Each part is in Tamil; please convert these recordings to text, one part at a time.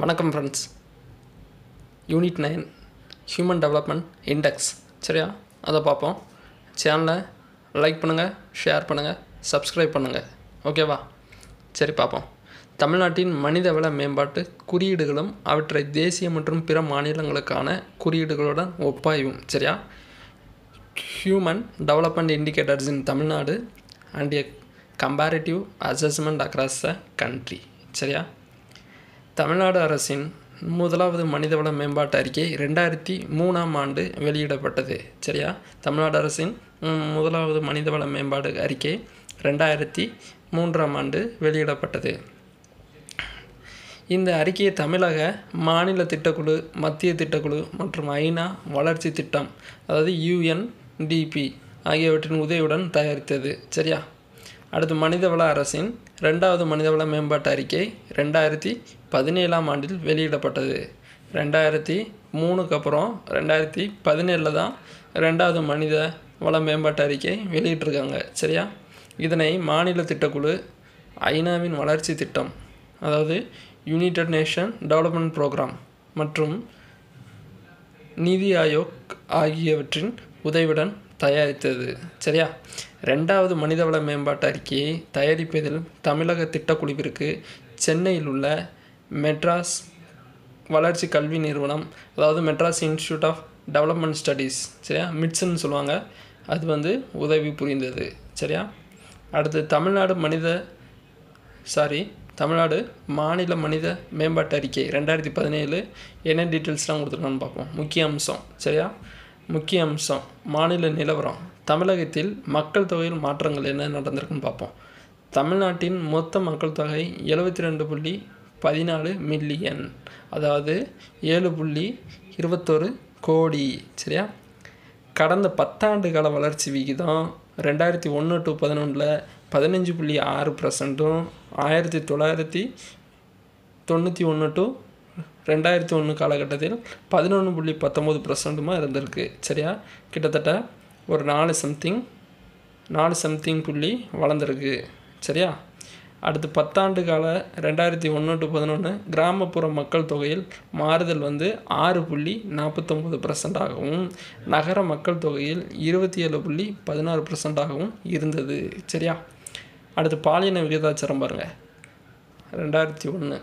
வணக்கம் friends unit nine human development index சரியா? அதை பார்ப்போம். சேனலை லைக் பண்ணுங்கள் ஷேர் பண்ணுங்கள் சப்ஸ்கிரைப் பண்ணுங்கள் ஓகேவா சரி பார்ப்போம். தமிழ்நாட்டின் மனிதவள மேம்பாட்டு குறியீடுகளும் அவற்றை தேசிய மற்றும் பிற மாநிலங்களுக்கான குறியீடுகளுடன் ஒப்பாய்வும். சரியா? Human development indicators in Tamil Nadu and a comparative assessment across the country சரியா? தமிழ்நாடு அரசின் முதலாவது மனிதவள மேம்பாட்டு அறிக்கை ரெண்டாயிரத்தி மூணாம் ஆண்டு வெளியிடப்பட்டது. சரியா? தமிழ்நாடு அரசின் முதலாவது மனிதவள மேம்பாடு அறிக்கை ரெண்டாயிரத்தி மூன்றாம் ஆண்டு வெளியிடப்பட்டது. இந்த அறிக்கையை தமிழக மாநில திட்டக்குழு மத்திய திட்டக்குழு மற்றும் ஐநா வளர்ச்சி திட்டம் அதாவது யுஎன்டிபி ஆகியவற்றின் உதவியுடன் தயாரித்தது. சரியா? அடுத்து மனிதவள அரசின் ரெண்டாவது மனிதவள மேம்பாட்டு அறிக்கை ரெண்டாயிரத்தி பதினேழாம் ஆண்டில் வெளியிடப்பட்டது. ரெண்டாயிரத்தி மூணுக்கு அப்புறம் ரெண்டாயிரத்தி பதினேழில் தான் ரெண்டாவது மனித வள மேம்பாட்டு அறிக்கை வெளியிட்டிருக்காங்க. சரியா? இதனை மாநில திட்டக்குழு ஐநாவின் வளர்ச்சி திட்டம் அதாவது யுனைடெட் நேஷன் டெவலப்மெண்ட் ப்ரோக்ராம் மற்றும் நிதி ஆயோக் ஆகியவற்றின் உதவியுடன் தயாரித்தது. சரியா? ரெண்டாவது மனிதவள மேம்பாட்டு அறிக்கையை தயாரிப்பதில் தமிழக திட்டக்குழுவிற்கு சென்னையில் உள்ள மெட்ராஸ் வளர்ச்சி கல்வி நிறுவனம் அதாவது Madras institute of development studies சரியா? மிட்ஸ்ன்னு சொல்லுவாங்க. அது வந்து உதவி புரிந்தது சரியா? அடுத்து தமிழ்நாடு மனித சாரி தமிழ்நாடு மாநில மனித மேம்பாட்டு அறிக்கை ரெண்டாயிரத்தி பதினேழு என்ன டீட்டெயில்ஸ்லாம் கொடுத்துருக்கான்னு பார்ப்போம். முக்கிய அம்சம் சரியா? முக்கிய அம்சம் மாநில நிலவரம். தமிழகத்தில் மக்கள் தொகையில் மாற்றங்கள் என்ன நடந்திருக்குன்னு பார்ப்போம். தமிழ்நாட்டின் மொத்த மக்கள் தொகை எழுபத்தி ரெண்டு புள்ளி பதினாலு மில்லியன். அதாவது ஏழு புள்ளி இருபத்தொரு கோடி சரியா? கடந்த பத்தாண்டு கால வளர்ச்சி விகிதம் ரெண்டாயிரத்தி ஒன்று டு பதினொன்றில் பதினஞ்சு புள்ளி ஆறு பர்சன்ட்டும் ஆயிரத்தி தொள்ளாயிரத்தி தொண்ணூற்றி ஒன்று டு ரெண்டாயிரத்தி ஒன்று காலகட்டத்தில் பதினொன்று புள்ளி பத்தொம்போது பர்சன்ட்டுமா இருந்திருக்கு சரியா? கிட்டத்தட்ட ஒரு நாலு சம்திங் நாலு சம்திங் புள்ளி வளர்ந்துருக்கு. சரியா? அடுத்து பத்தாண்டு கால ரெண்டாயிரத்தி ஒன்று டு பதினொன்று கிராமப்புற மக்கள் தொகையில் மாறுதல் வந்து ஆறு புள்ளி நாற்பத்தொம்பது பர்சன்டாகவும் நகர மக்கள் தொகையில் இருபத்தி ஏழு புள்ளி பதினாறு பர்சன்டாகவும் இருந்தது. சரியா? அடுத்து பாலின விகிதாச்சாரம் பாருங்கள் ரெண்டாயிரத்தி ஒன்று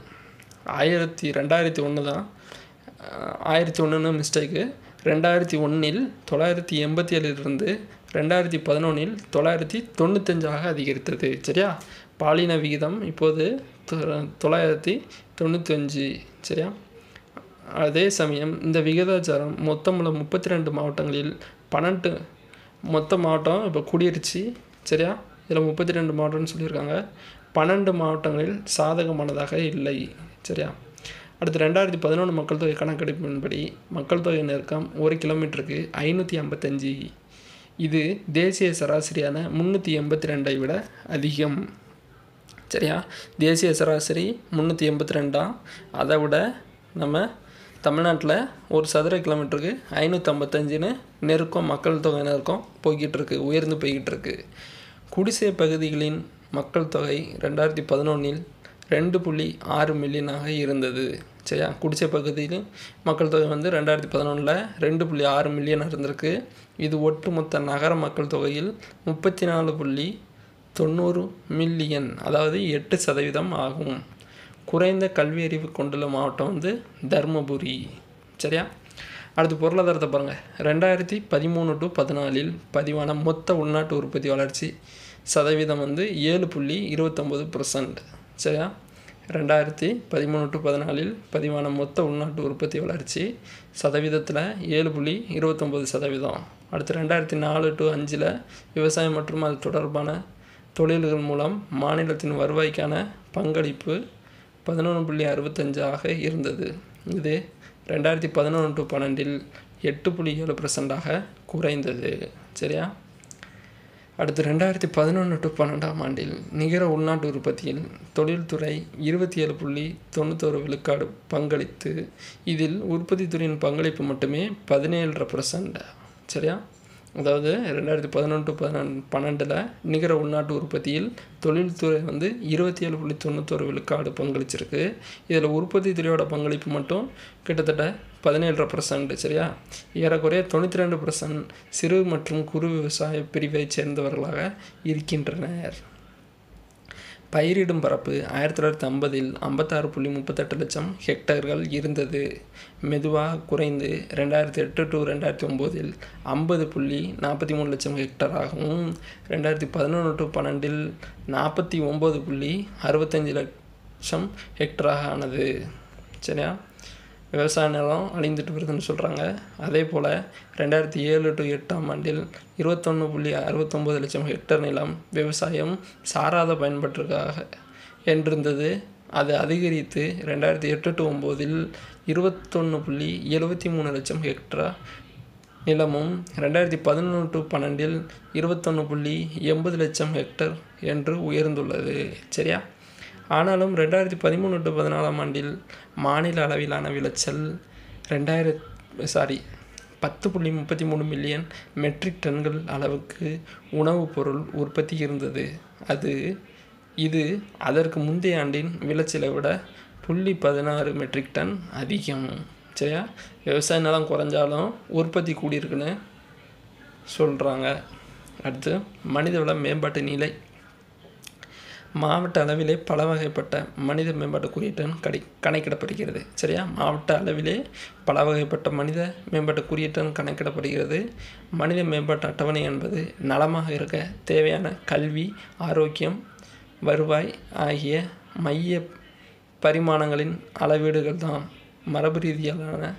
ஆயிரத்தி ரெண்டாயிரத்தி ஒன்று தான் ஆயிரத்தி ஒன்றுன்னு மிஸ்டேக்கு ரெண்டாயிரத்தி ஒன்றில் தொள்ளாயிரத்தி எண்பத்தி ஏழிலிருந்து ரெண்டாயிரத்தி பதினொன்றில் தொள்ளாயிரத்தி தொண்ணூத்தஞ்சாக அதிகரித்தது. சரியா? பாலின விகிதம் இப்போது தொ- தொள்ளாயிரத்தி தொண்ணூத்தஞ்சு. சரியா? அதே சமயம் இந்த விகிதாச்சாரம் மொத்தமுள்ள முப்பத்தி ரெண்டு மாவட்டங்களில் பன்னெண்டு மொத்த மாவட்டம் இப்போ கூடிருச்சு. சரியா? இதில் முப்பத்தி ரெண்டு மாவட்டம்னு சொல்லியிருக்காங்க. பன்னெண்டு மாவட்டங்களில் சாதகமானதாக இல்லை. சரியா? அடுத்து ரெண்டாயிரத்தி பதினொன்று மக்கள் தொகை கணக்கெடுப்பின்படி மக்கள் தொகை நெருக்கம் ஒரு கிலோமீட்டருக்கு ஐநூற்றி ஐம்பத்தஞ்சு. இது தேசிய சராசரியான முந்நூற்றி எண்பத்தி ரெண்டை விட அதிகம். சரியா? தேசிய சராசரி முந்நூற்றி எண்பத்தி ரெண்டாம் அதை விட நம்ம தமிழ்நாட்டில் ஒரு சதுர கிலோமீட்டருக்கு ஐநூற்றம்பத்தஞ்சுன்னு நெருக்கம் மக்கள் தொகை நெருக்கம் போய்கிட்டுருக்கு உயர்ந்து போய்கிட்டுருக்கு. குடிசை பகுதிகளின் மக்கள் தொகை ரெண்டாயிரத்தி பதினொன்றில் ரெண்டு புள்ளி ஆறு மில்லியனாக இருந்தது. சரியா? குடிசை பகுதியில் மக்கள் தொகை வந்து ரெண்டாயிரத்தி பதினொன்றில் ரெண்டு புள்ளி ஆறு மில்லியன் இருந்திருக்கு. இது ஒட்டுமொத்த நகர மக்கள் தொகையில் முப்பத்தி நாலு புள்ளி தொண்ணூறு மில்லியன் அதாவது எட்டு சதவீதம் ஆகும். குறைந்த கல்வி அறிவு கொண்டுள்ள மாவட்டம் வந்து தருமபுரி. சரியா? அடுத்து பொருளாதாரத்தை பாருங்கள் ரெண்டாயிரத்தி பதிமூணு டு பதினாலில் பதிவான மொத்த உள்நாட்டு உற்பத்தி வளர்ச்சி சதவீதம் வந்து ஏழு புள்ளி இருபத்தொம்போது பர்சன்ட் சரியா? ரெண்டாயிரத்தி பதிமூணு டு பதினாலில் பதிவான மொத்த உள்நாட்டு உற்பத்தி வளர்ச்சி சதவீதத்தில் ஏழு புள்ளி இருபத்தொம்போது சதவீதம். அடுத்து ரெண்டாயிரத்தி நாலு டு அஞ்சில் விவசாயம் மற்றும் அது தொடர்பான தொழில்கள் மூலம் மாநிலத்தின் வருவாய்க்கான பங்களிப்பு பதினொன்று புள்ளி அறுபத்தஞ்சாக இருந்தது. இது ரெண்டாயிரத்தி பதினொன்று டு பன்னெண்டில் எட்டு புள்ளி ஏழு பர்சன்டாக குறைந்தது. சரியா? அடுத்து ரெண்டாயிரத்தி பதினொன்று டு பன்னெண்டாம் ஆண்டில் நிகர உள்நாட்டு உற்பத்தியில் தொழில்துறை இருபத்தி ஏழு புள்ளி தொண்ணூத்தோரு விழுக்காடு பங்களித்து இதில் உற்பத்தி துறையின் பங்களிப்பு மட்டுமே பதினேழரை பர்சன்ட் சரியா? அதாவது ரெண்டாயிரத்தி பதினொன்று பதினொன்று பன்னெண்டில் நிகர உள்நாட்டு உற்பத்தியில் தொழில்துறை வந்து இருபத்தி ஏழு புள்ளி தொண்ணூத்தொரு விழுக்காடு பங்களிச்சிருக்கு. இதில் உற்பத்தி துறையோட பங்களிப்பு மட்டும் கிட்டத்தட்ட பதினேழரை பர்சன்ட் சரியா? ஏறக்குறைய தொண்ணூற்றி ரெண்டு பர்சன்ட் சிறு மற்றும் குறு விவசாய பிரிவைச் சேர்ந்தவர்களாக இருக்கின்றனர். பயிரிடும் பரப்பு ஆயிரத்தி தொள்ளாயிரத்தி ஐம்பதில் ஐம்பத்தாறு புள்ளி முப்பத்தெட்டு லட்சம் ஹெக்டர்கள் இருந்தது. மெதுவாக குறைந்து ரெண்டாயிரத்தி எட்டு டு ரெண்டாயிரத்தி ஒம்போதில் ஐம்பது புள்ளி நாற்பத்தி மூணு லட்சம் ஹெக்டராகவும் ரெண்டாயிரத்தி பதினொன்று டு பன்னெண்டில் நாற்பத்தி ஒம்பது புள்ளி அறுபத்தஞ்சு லட்சம் ஹெக்டராக ஆனது. சரியா? விவசாய நிலம் அழிந்துட்டு வருதுன்னு சொல்கிறாங்க அதே போல் ரெண்டாயிரத்தி ஏழு டு எட்டாம் ஆண்டில் இருபத்தொன்று புள்ளி அறுபத்தொம்போது லட்சம் ஹெக்டர் நிலம் விவசாயம் சாராத பயன்பாட்டிற்காக என்றிருந்தது. அது அதிகரித்து ரெண்டாயிரத்தி எட்டு டு ஒம்போதில் இருபத்தொன்று புள்ளி எழுபத்தி மூணு லட்சம் ஹெக்டரா நிலமும் ரெண்டாயிரத்தி பதினொன்று டு பன்னெண்டில் இருபத்தொன்று புள்ளி எண்பது லட்சம் ஹெக்டர் என்று உயர்ந்துள்ளது. சரியா? ஆனாலும் ரெண்டாயிரத்தி பதிமூணு டு பதினாலாம் ஆண்டில் மாநில அளவிலான விளைச்சல் ரெண்டாயிரத் சாரி பத்து புள்ளி முப்பத்தி மூணு மில்லியன் மெட்ரிக் டன்கள் அளவுக்கு உணவுப் பொருள் உற்பத்தி இருந்தது. அது இது அதற்கு முந்தைய ஆண்டின் விளைச்சலை விட புள்ளி பதினாறு மெட்ரிக் டன் அதிகம். சரியா? விவசாய நிலம் குறைஞ்சாலும் உற்பத்தி கூடியிருக்குன்னு சொல்கிறாங்க அடுத்து மனிதவள மேம்பாட்டு நிலை மாவட்ட அளவிலே பல வகைப்பட்ட மனித மேம்பாட்டு குறியீட்டன் கடை கணக்கிடப்படுகிறது. சரியா? மாவட்ட அளவிலே பல வகைப்பட்ட மனித மேம்பாட்டு குறியீட்டன் கணக்கிடப்படுகிறது. மனித மேம்பாட்டு அட்டவணை என்பது நலமாக இருக்க தேவையான கல்வி ஆரோக்கியம் வருவாய் ஆகிய மைய பரிமாணங்களின் அளவீடுகள் தான் மரபு ரீதியிலான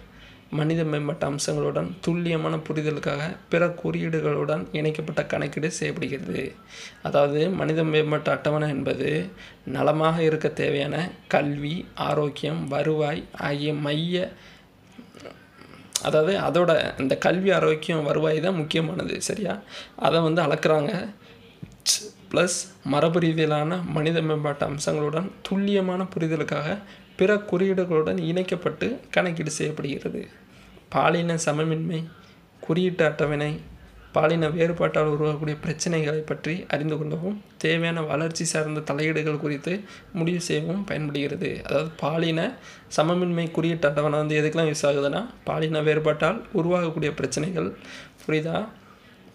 மனித மேம்பாட்டு அம்சங்களுடன் துல்லியமான புரிதலுக்காக பிற குறியீடுகளுடன் இணைக்கப்பட்ட கணக்கீடு செய்யப்படுகிறது. அதாவது மனித மேம்பாட்டு அட்டவணை என்பது நலமாக இருக்க தேவையான கல்வி ஆரோக்கியம் வருவாய் ஆகிய மைய அதாவது அதோட இந்த கல்வி ஆரோக்கியம் வருவாய் தான் முக்கியமானது சரியா? அதை வந்து அளக்குறாங்க. ப்ளஸ் மரபு ரீதியிலான மனித மேம்பாட்டு அம்சங்களுடன் துல்லியமான புரிதலுக்காக பிற குறியீடுகளுடன் இணைக்கப்பட்டு கணக்கீடு செய்யப்படுகிறது. பாலின சமமின்மை குறியீட்டு அட்டவணை பாலின வேறுபாட்டால் உருவாகக்கூடிய பிரச்சனைகளை பற்றி அறிந்து கொள்ளவும் தேவையான வளர்ச்சி சார்ந்த தலையீடுகள் குறித்து முடிவு செய்யவும் பயன்படுகிறது. அதாவது பாலின சமமின்மை குறியீட்டு அட்டவணை வந்து எதுக்கெல்லாம் யூஸ் ஆகுதுன்னா பாலின வேறுபாட்டால் உருவாகக்கூடிய பிரச்சனைகள் புரிதா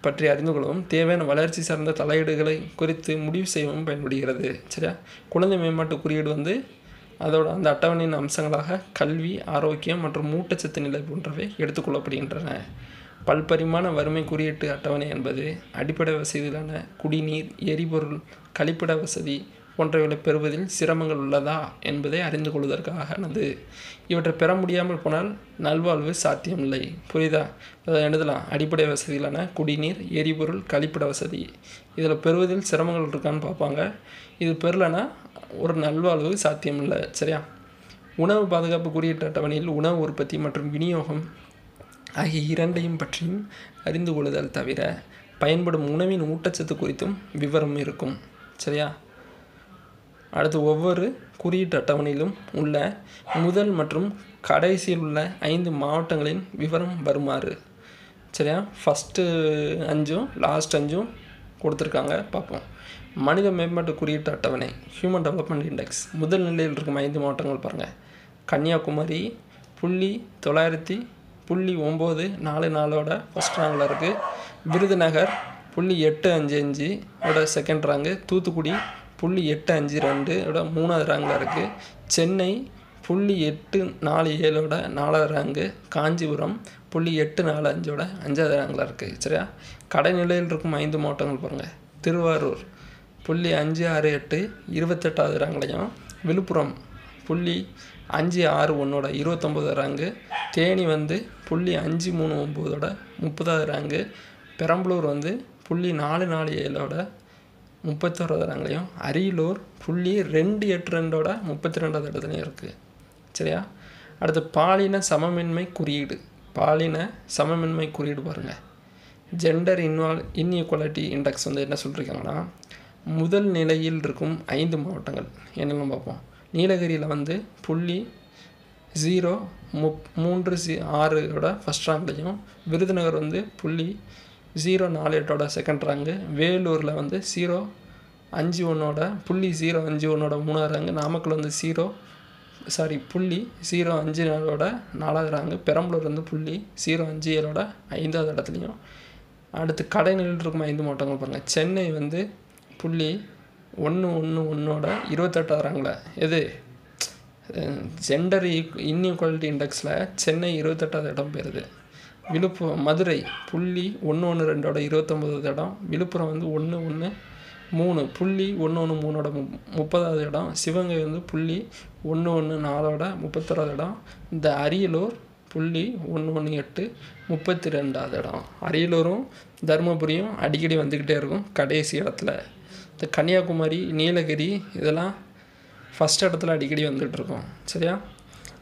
பற்றி அறிந்து கொள்ளவும் தேவையான வளர்ச்சி சார்ந்த தலையீடுகளை குறித்து முடிவு செய்யவும் பயன்படுகிறது. சரியா? குழந்தை மேம்பாட்டு குறியீடு வந்து அதோட அந்த அட்டவணையின் அம்சங்களாக கல்வி ஆரோக்கியம் மற்றும் ஊட்டச்சத்து நிலை போன்றவை எடுத்துக்கொள்ளப்படுகின்றன பல்பரிமாண வறுமை குறியீட்டு அட்டவணை என்பது அடிப்படை வசதியிலான குடிநீர் எரிபொருள் கழிப்பிட வசதி போன்றவைகளை பெறுவதில் சிரமங்கள் உள்ளதா என்பதை அறிந்து கொள்வதற்கானது இவற்றை பெற முடியாமல் போனால் நல்வாழ்வு சாத்தியமில்லை. புரியுதா? அதை எழுதலாம் அடிப்படை வசதிகளான குடிநீர் எரிபொருள் கழிப்பிட வசதி. இதில் பெறுவதில் சிரமங்கள் இருக்கான்னு பார்ப்பாங்க. இது பெறலைன்னா ஒரு நல்வாழ்வு சாத்தியமில்லை சரியா? உணவு பாதுகாப்பு குறியீட்டு அட்டவணையில் உணவு உற்பத்தி மற்றும் விநியோகம் ஆகிய இரண்டையும் பற்றியும் அறிந்து கொள்ளுதல் தவிர பயன்படும் உணவின் ஊட்டச்சத்து குறித்தும் விவரம் இருக்கும் சரியா? அடுத்து ஒவ்வொரு குறியீட்டு அட்டவணையிலும் உள்ள முதல் மற்றும் கடைசியில் உள்ள ஐந்து மாவட்டங்களின் விவரம் வருமாறு சரியா? ஃபஸ்ட்டு அஞ்சும் லாஸ்ட் அஞ்சும் கொடுத்துருக்காங்க பார்ப்போம். மனித மேம்பாட்டு குறியீட்டு அட்டவணை ஹியூமன் டெவலப்மெண்ட் இண்டெக்ஸ் முதல் நிலையில் இருக்கும் ஐந்து மாவட்டங்கள் பாருங்கள் கன்னியாகுமரி புள்ளி தொள்ளாயிரத்தி புள்ளி ஒம்பது நாலு நாளோட ஃபஸ்ட் ரேங்கில் இருக்குது விருதுநகர் புள்ளி எட்டு அஞ்சு அஞ்சு ஓட செகண்ட் ரேங்கு தூத்துக்குடி புள்ளி எட்டு அஞ்சு ரெண்டு ஓட மூணாவது ரேங்கில் இருக்குது சென்னை புள்ளி எட்டு நாலு ஏழோட நாலாவது ரேங்கு காஞ்சிபுரம் புள்ளி எட்டு நாலு அஞ்சோட அஞ்சாவது ரேங்கில் இருக்குது சரியா? கடைநிலையில் இருக்கும் ஐந்து மாவட்டங்கள் பாருங்கள் திருவாரூர் புள்ளி அஞ்சு ஆறு எட்டு இருபத்தெட்டாவது ரேங்க்லையும் விழுப்புரம் புள்ளி அஞ்சு ஆறு ஒன்றோட இருபத்தொம்போது ரேங்கு தேனி வந்து புள்ளி அஞ்சு மூணு ஒம்போதோட முப்பதாவது ரேங்கு பெரம்பலூர் வந்து புள்ளி நாலு நாலு ஏழோட முப்பத்தோராவது ரேங்க்லையும் அரியலூர் புள்ளி ரெண்டு எட்டு ரெண்டோட முப்பத்தி ரெண்டாவது இடத்துலையும் இருக்குது சரியா? அடுத்து பாலின சமமின்மை குறியீடு. பாலின சமமின்மை குறியீடு பாருங்கள் ஜெண்டர் இன்வால் இன்இக்வாலிட்டி இண்டெக்ஸ் வந்து என்ன சொல்லியிருக்காங்கன்னா முதல் நிலையில் இருக்கும் ஐந்து மாவட்டங்கள். என்னெல்லாம் பார்ப்போம். நீலகிரியில் வந்து புள்ளி ஜீரோ முப் மூன்று சி ஆறோட ஃபஸ்ட் ரேங்க்லையும் விருதுநகர் வந்து புள்ளி ஜீரோ நாலு எட்டோட செகண்ட் ரேங்கு வேலூரில் வந்து ஜீரோ அஞ்சு ஒன்றோட புள்ளி ஜீரோ அஞ்சு ஒன்றோட மூணாவது ரேங்கு நாமக்கல் வந்து ஜீரோ சாரி புள்ளி ஜீரோ அஞ்சு நாளோட நாலாவது ரேங்கு பெரம்பலூர் வந்து புள்ளி ஜீரோ அஞ்சு ஏழோட ஐந்தாவது இடத்துலையும். அடுத்து கடைநிலையில் இருக்கும் ஐந்து மாவட்டங்கள் பாருங்கள் சென்னை வந்து புள்ளி ஒன்று ஒன்று ஒன்றோட இருபத்தெட்டாவது ரேங்கில் எது? ஜெண்டர் இன்இக்வாலிட்டி இண்டெக்ஸில் சென்னை இருபத்தெட்டாவது இடம் பெறுது. விழுப்புரம் மதுரை புள்ளி ஒன்று ஒன்று ரெண்டோட இருபத்தொம்போதாவது இடம். விழுப்புரம் வந்து ஒன்று ஒன்று மூணு புள்ளி ஒன்று ஒன்று மூணோட மு முப்பதாவது இடம். சிவகங்கை வந்து புள்ளி ஒன்று ஒன்று நாலோட முப்பத்தோராவது இடம். இந்த அரியலூர் புள்ளி ஒன்று ஒன்று எட்டு முப்பத்தி ரெண்டாவது இடம். அரியலூரும் தருமபுரியும் அடிக்கடி வந்துக்கிட்டே இருக்கும் கடைசி இடத்துல. இந்த கன்னியாகுமரி நீலகிரி இதெல்லாம் ஃபஸ்ட் இடத்துல அடிக்கடி வந்துகிட்ருக்கோம் சரியா?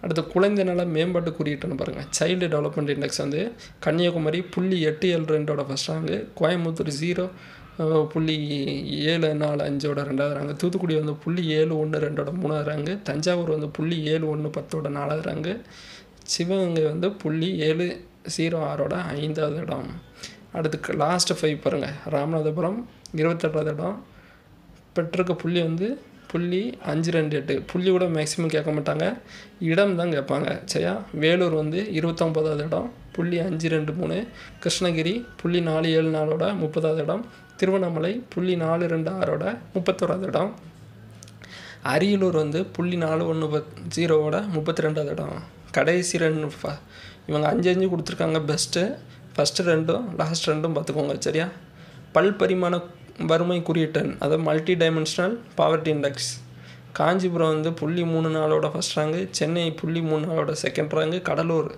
அடுத்து குழந்தை நல மேம்பாட்டு குறியீட்டுன்னு பாருங்கள் சைல்டு டெவலப்மெண்ட் இண்டெக்ஸ் வந்து கன்னியாகுமரி புள்ளி எட்டு ஏழு ரெண்டோட ஃபஸ்ட் ரேங்கு கோயம்புத்தூர் ஜீரோ புள்ளி ஏழு நாலு அஞ்சோட ரெண்டாவது ரேங்கு தூத்துக்குடி வந்து புள்ளி ஏழு ஒன்று ரெண்டோட மூணாவது ரேங்கு தஞ்சாவூர் வந்து புள்ளி ஏழு ஒன்று பத்தோட நாலாவது ரேங்கு சிவகங்கை வந்து புள்ளி ஏழு ஜீரோ ஆறோட ஐந்தாவது இடம். அடுத்து லாஸ்ட்டு ஃபைவ் பாருங்கள் ராமநாதபுரம் இருபத்தெட்டாவது இடம். பெற்றிருக்க புள்ளி வந்து புள்ளி அஞ்சு ரெண்டு எட்டு. புள்ளி கூட மேக்ஸிமம் கேட்க மாட்டாங்க. இடம் தான் கேட்பாங்க. சரியா? வேலூர் வந்து இருபத்தொம்போதாவது இடம். புள்ளி அஞ்சு ரெண்டு மூணு. கிருஷ்ணகிரி புள்ளி நாலு ஏழு நாலோட முப்பதாவது இடம். திருவண்ணாமலை புள்ளி நாலு ரெண்டு ஆறோட முப்பத்தோராவது இடம். அரியலூர் வந்து புள்ளி நாலு ஒன்று பத் ஜீரோவோட முப்பத்தி ரெண்டாவது இடம். கடைசி ரெண்டு ஃப இவங்க அஞ்சு அஞ்சு கொடுத்துருக்காங்க பெஸ்ட்டு ஃபஸ்ட்டு ரெண்டும் லாஸ்ட் ரெண்டும் பார்த்துக்கோங்க. சரியா? பல் பரிமாண வறுமை குறியீட்டன் அதாவது multi dimensional poverty index Kanchipuram வந்து புள்ளி மூணு நாளோட ஃபஸ்ட் ரேங்கு சென்னை புள்ளி மூணு நாளோட செகண்ட் ரேங்கு கடலூர்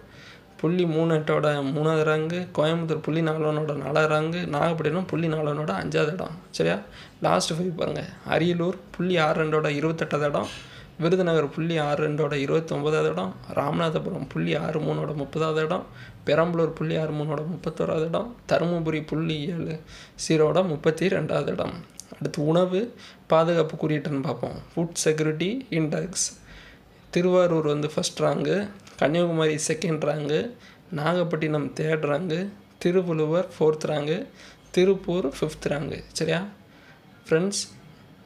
புள்ளி மூணு எட்டோட மூணாவது ரேங்கு கோயம்புத்தூர் புள்ளி நாலனோட நாலாவது ரேங்கு நாகப்பட்டினம் புள்ளி நாலனோட அஞ்சாவது இடம். சரியா? லாஸ்ட் ஃபைவ் பாருங்கள் அரியலூர் புள்ளி ஆறு ரெண்டோட இருபத்தெட்டாவது இடம். விருதுநகர் புள்ளி ஆறு ரெண்டோட இருபத்தொம்போதாவது இடம் ராமநாதபுரம் புள்ளி ஆறு மூணோட முப்பதாவது இடம் பெரம்பலூர் புள்ளி ஆறு மூணோட முப்பத்தோராவது இடம் தருமபுரி புள்ளி ஏழு சீரோட முப்பத்தி ரெண்டாவது இடம். அடுத்து உணவு பாதுகாப்பு குறியீட்டுன்னு பார்ப்போம். ஃபுட் செக்யூரிட்டி இண்டெக்ஸ் திருவாரூர் வந்து first rank Kanyakumari second rank Nagapattinam third rank Thiruvalluvar fourth rank Tiruppur fifth rank சரியா? ஃப்ரெண்ட்ஸ்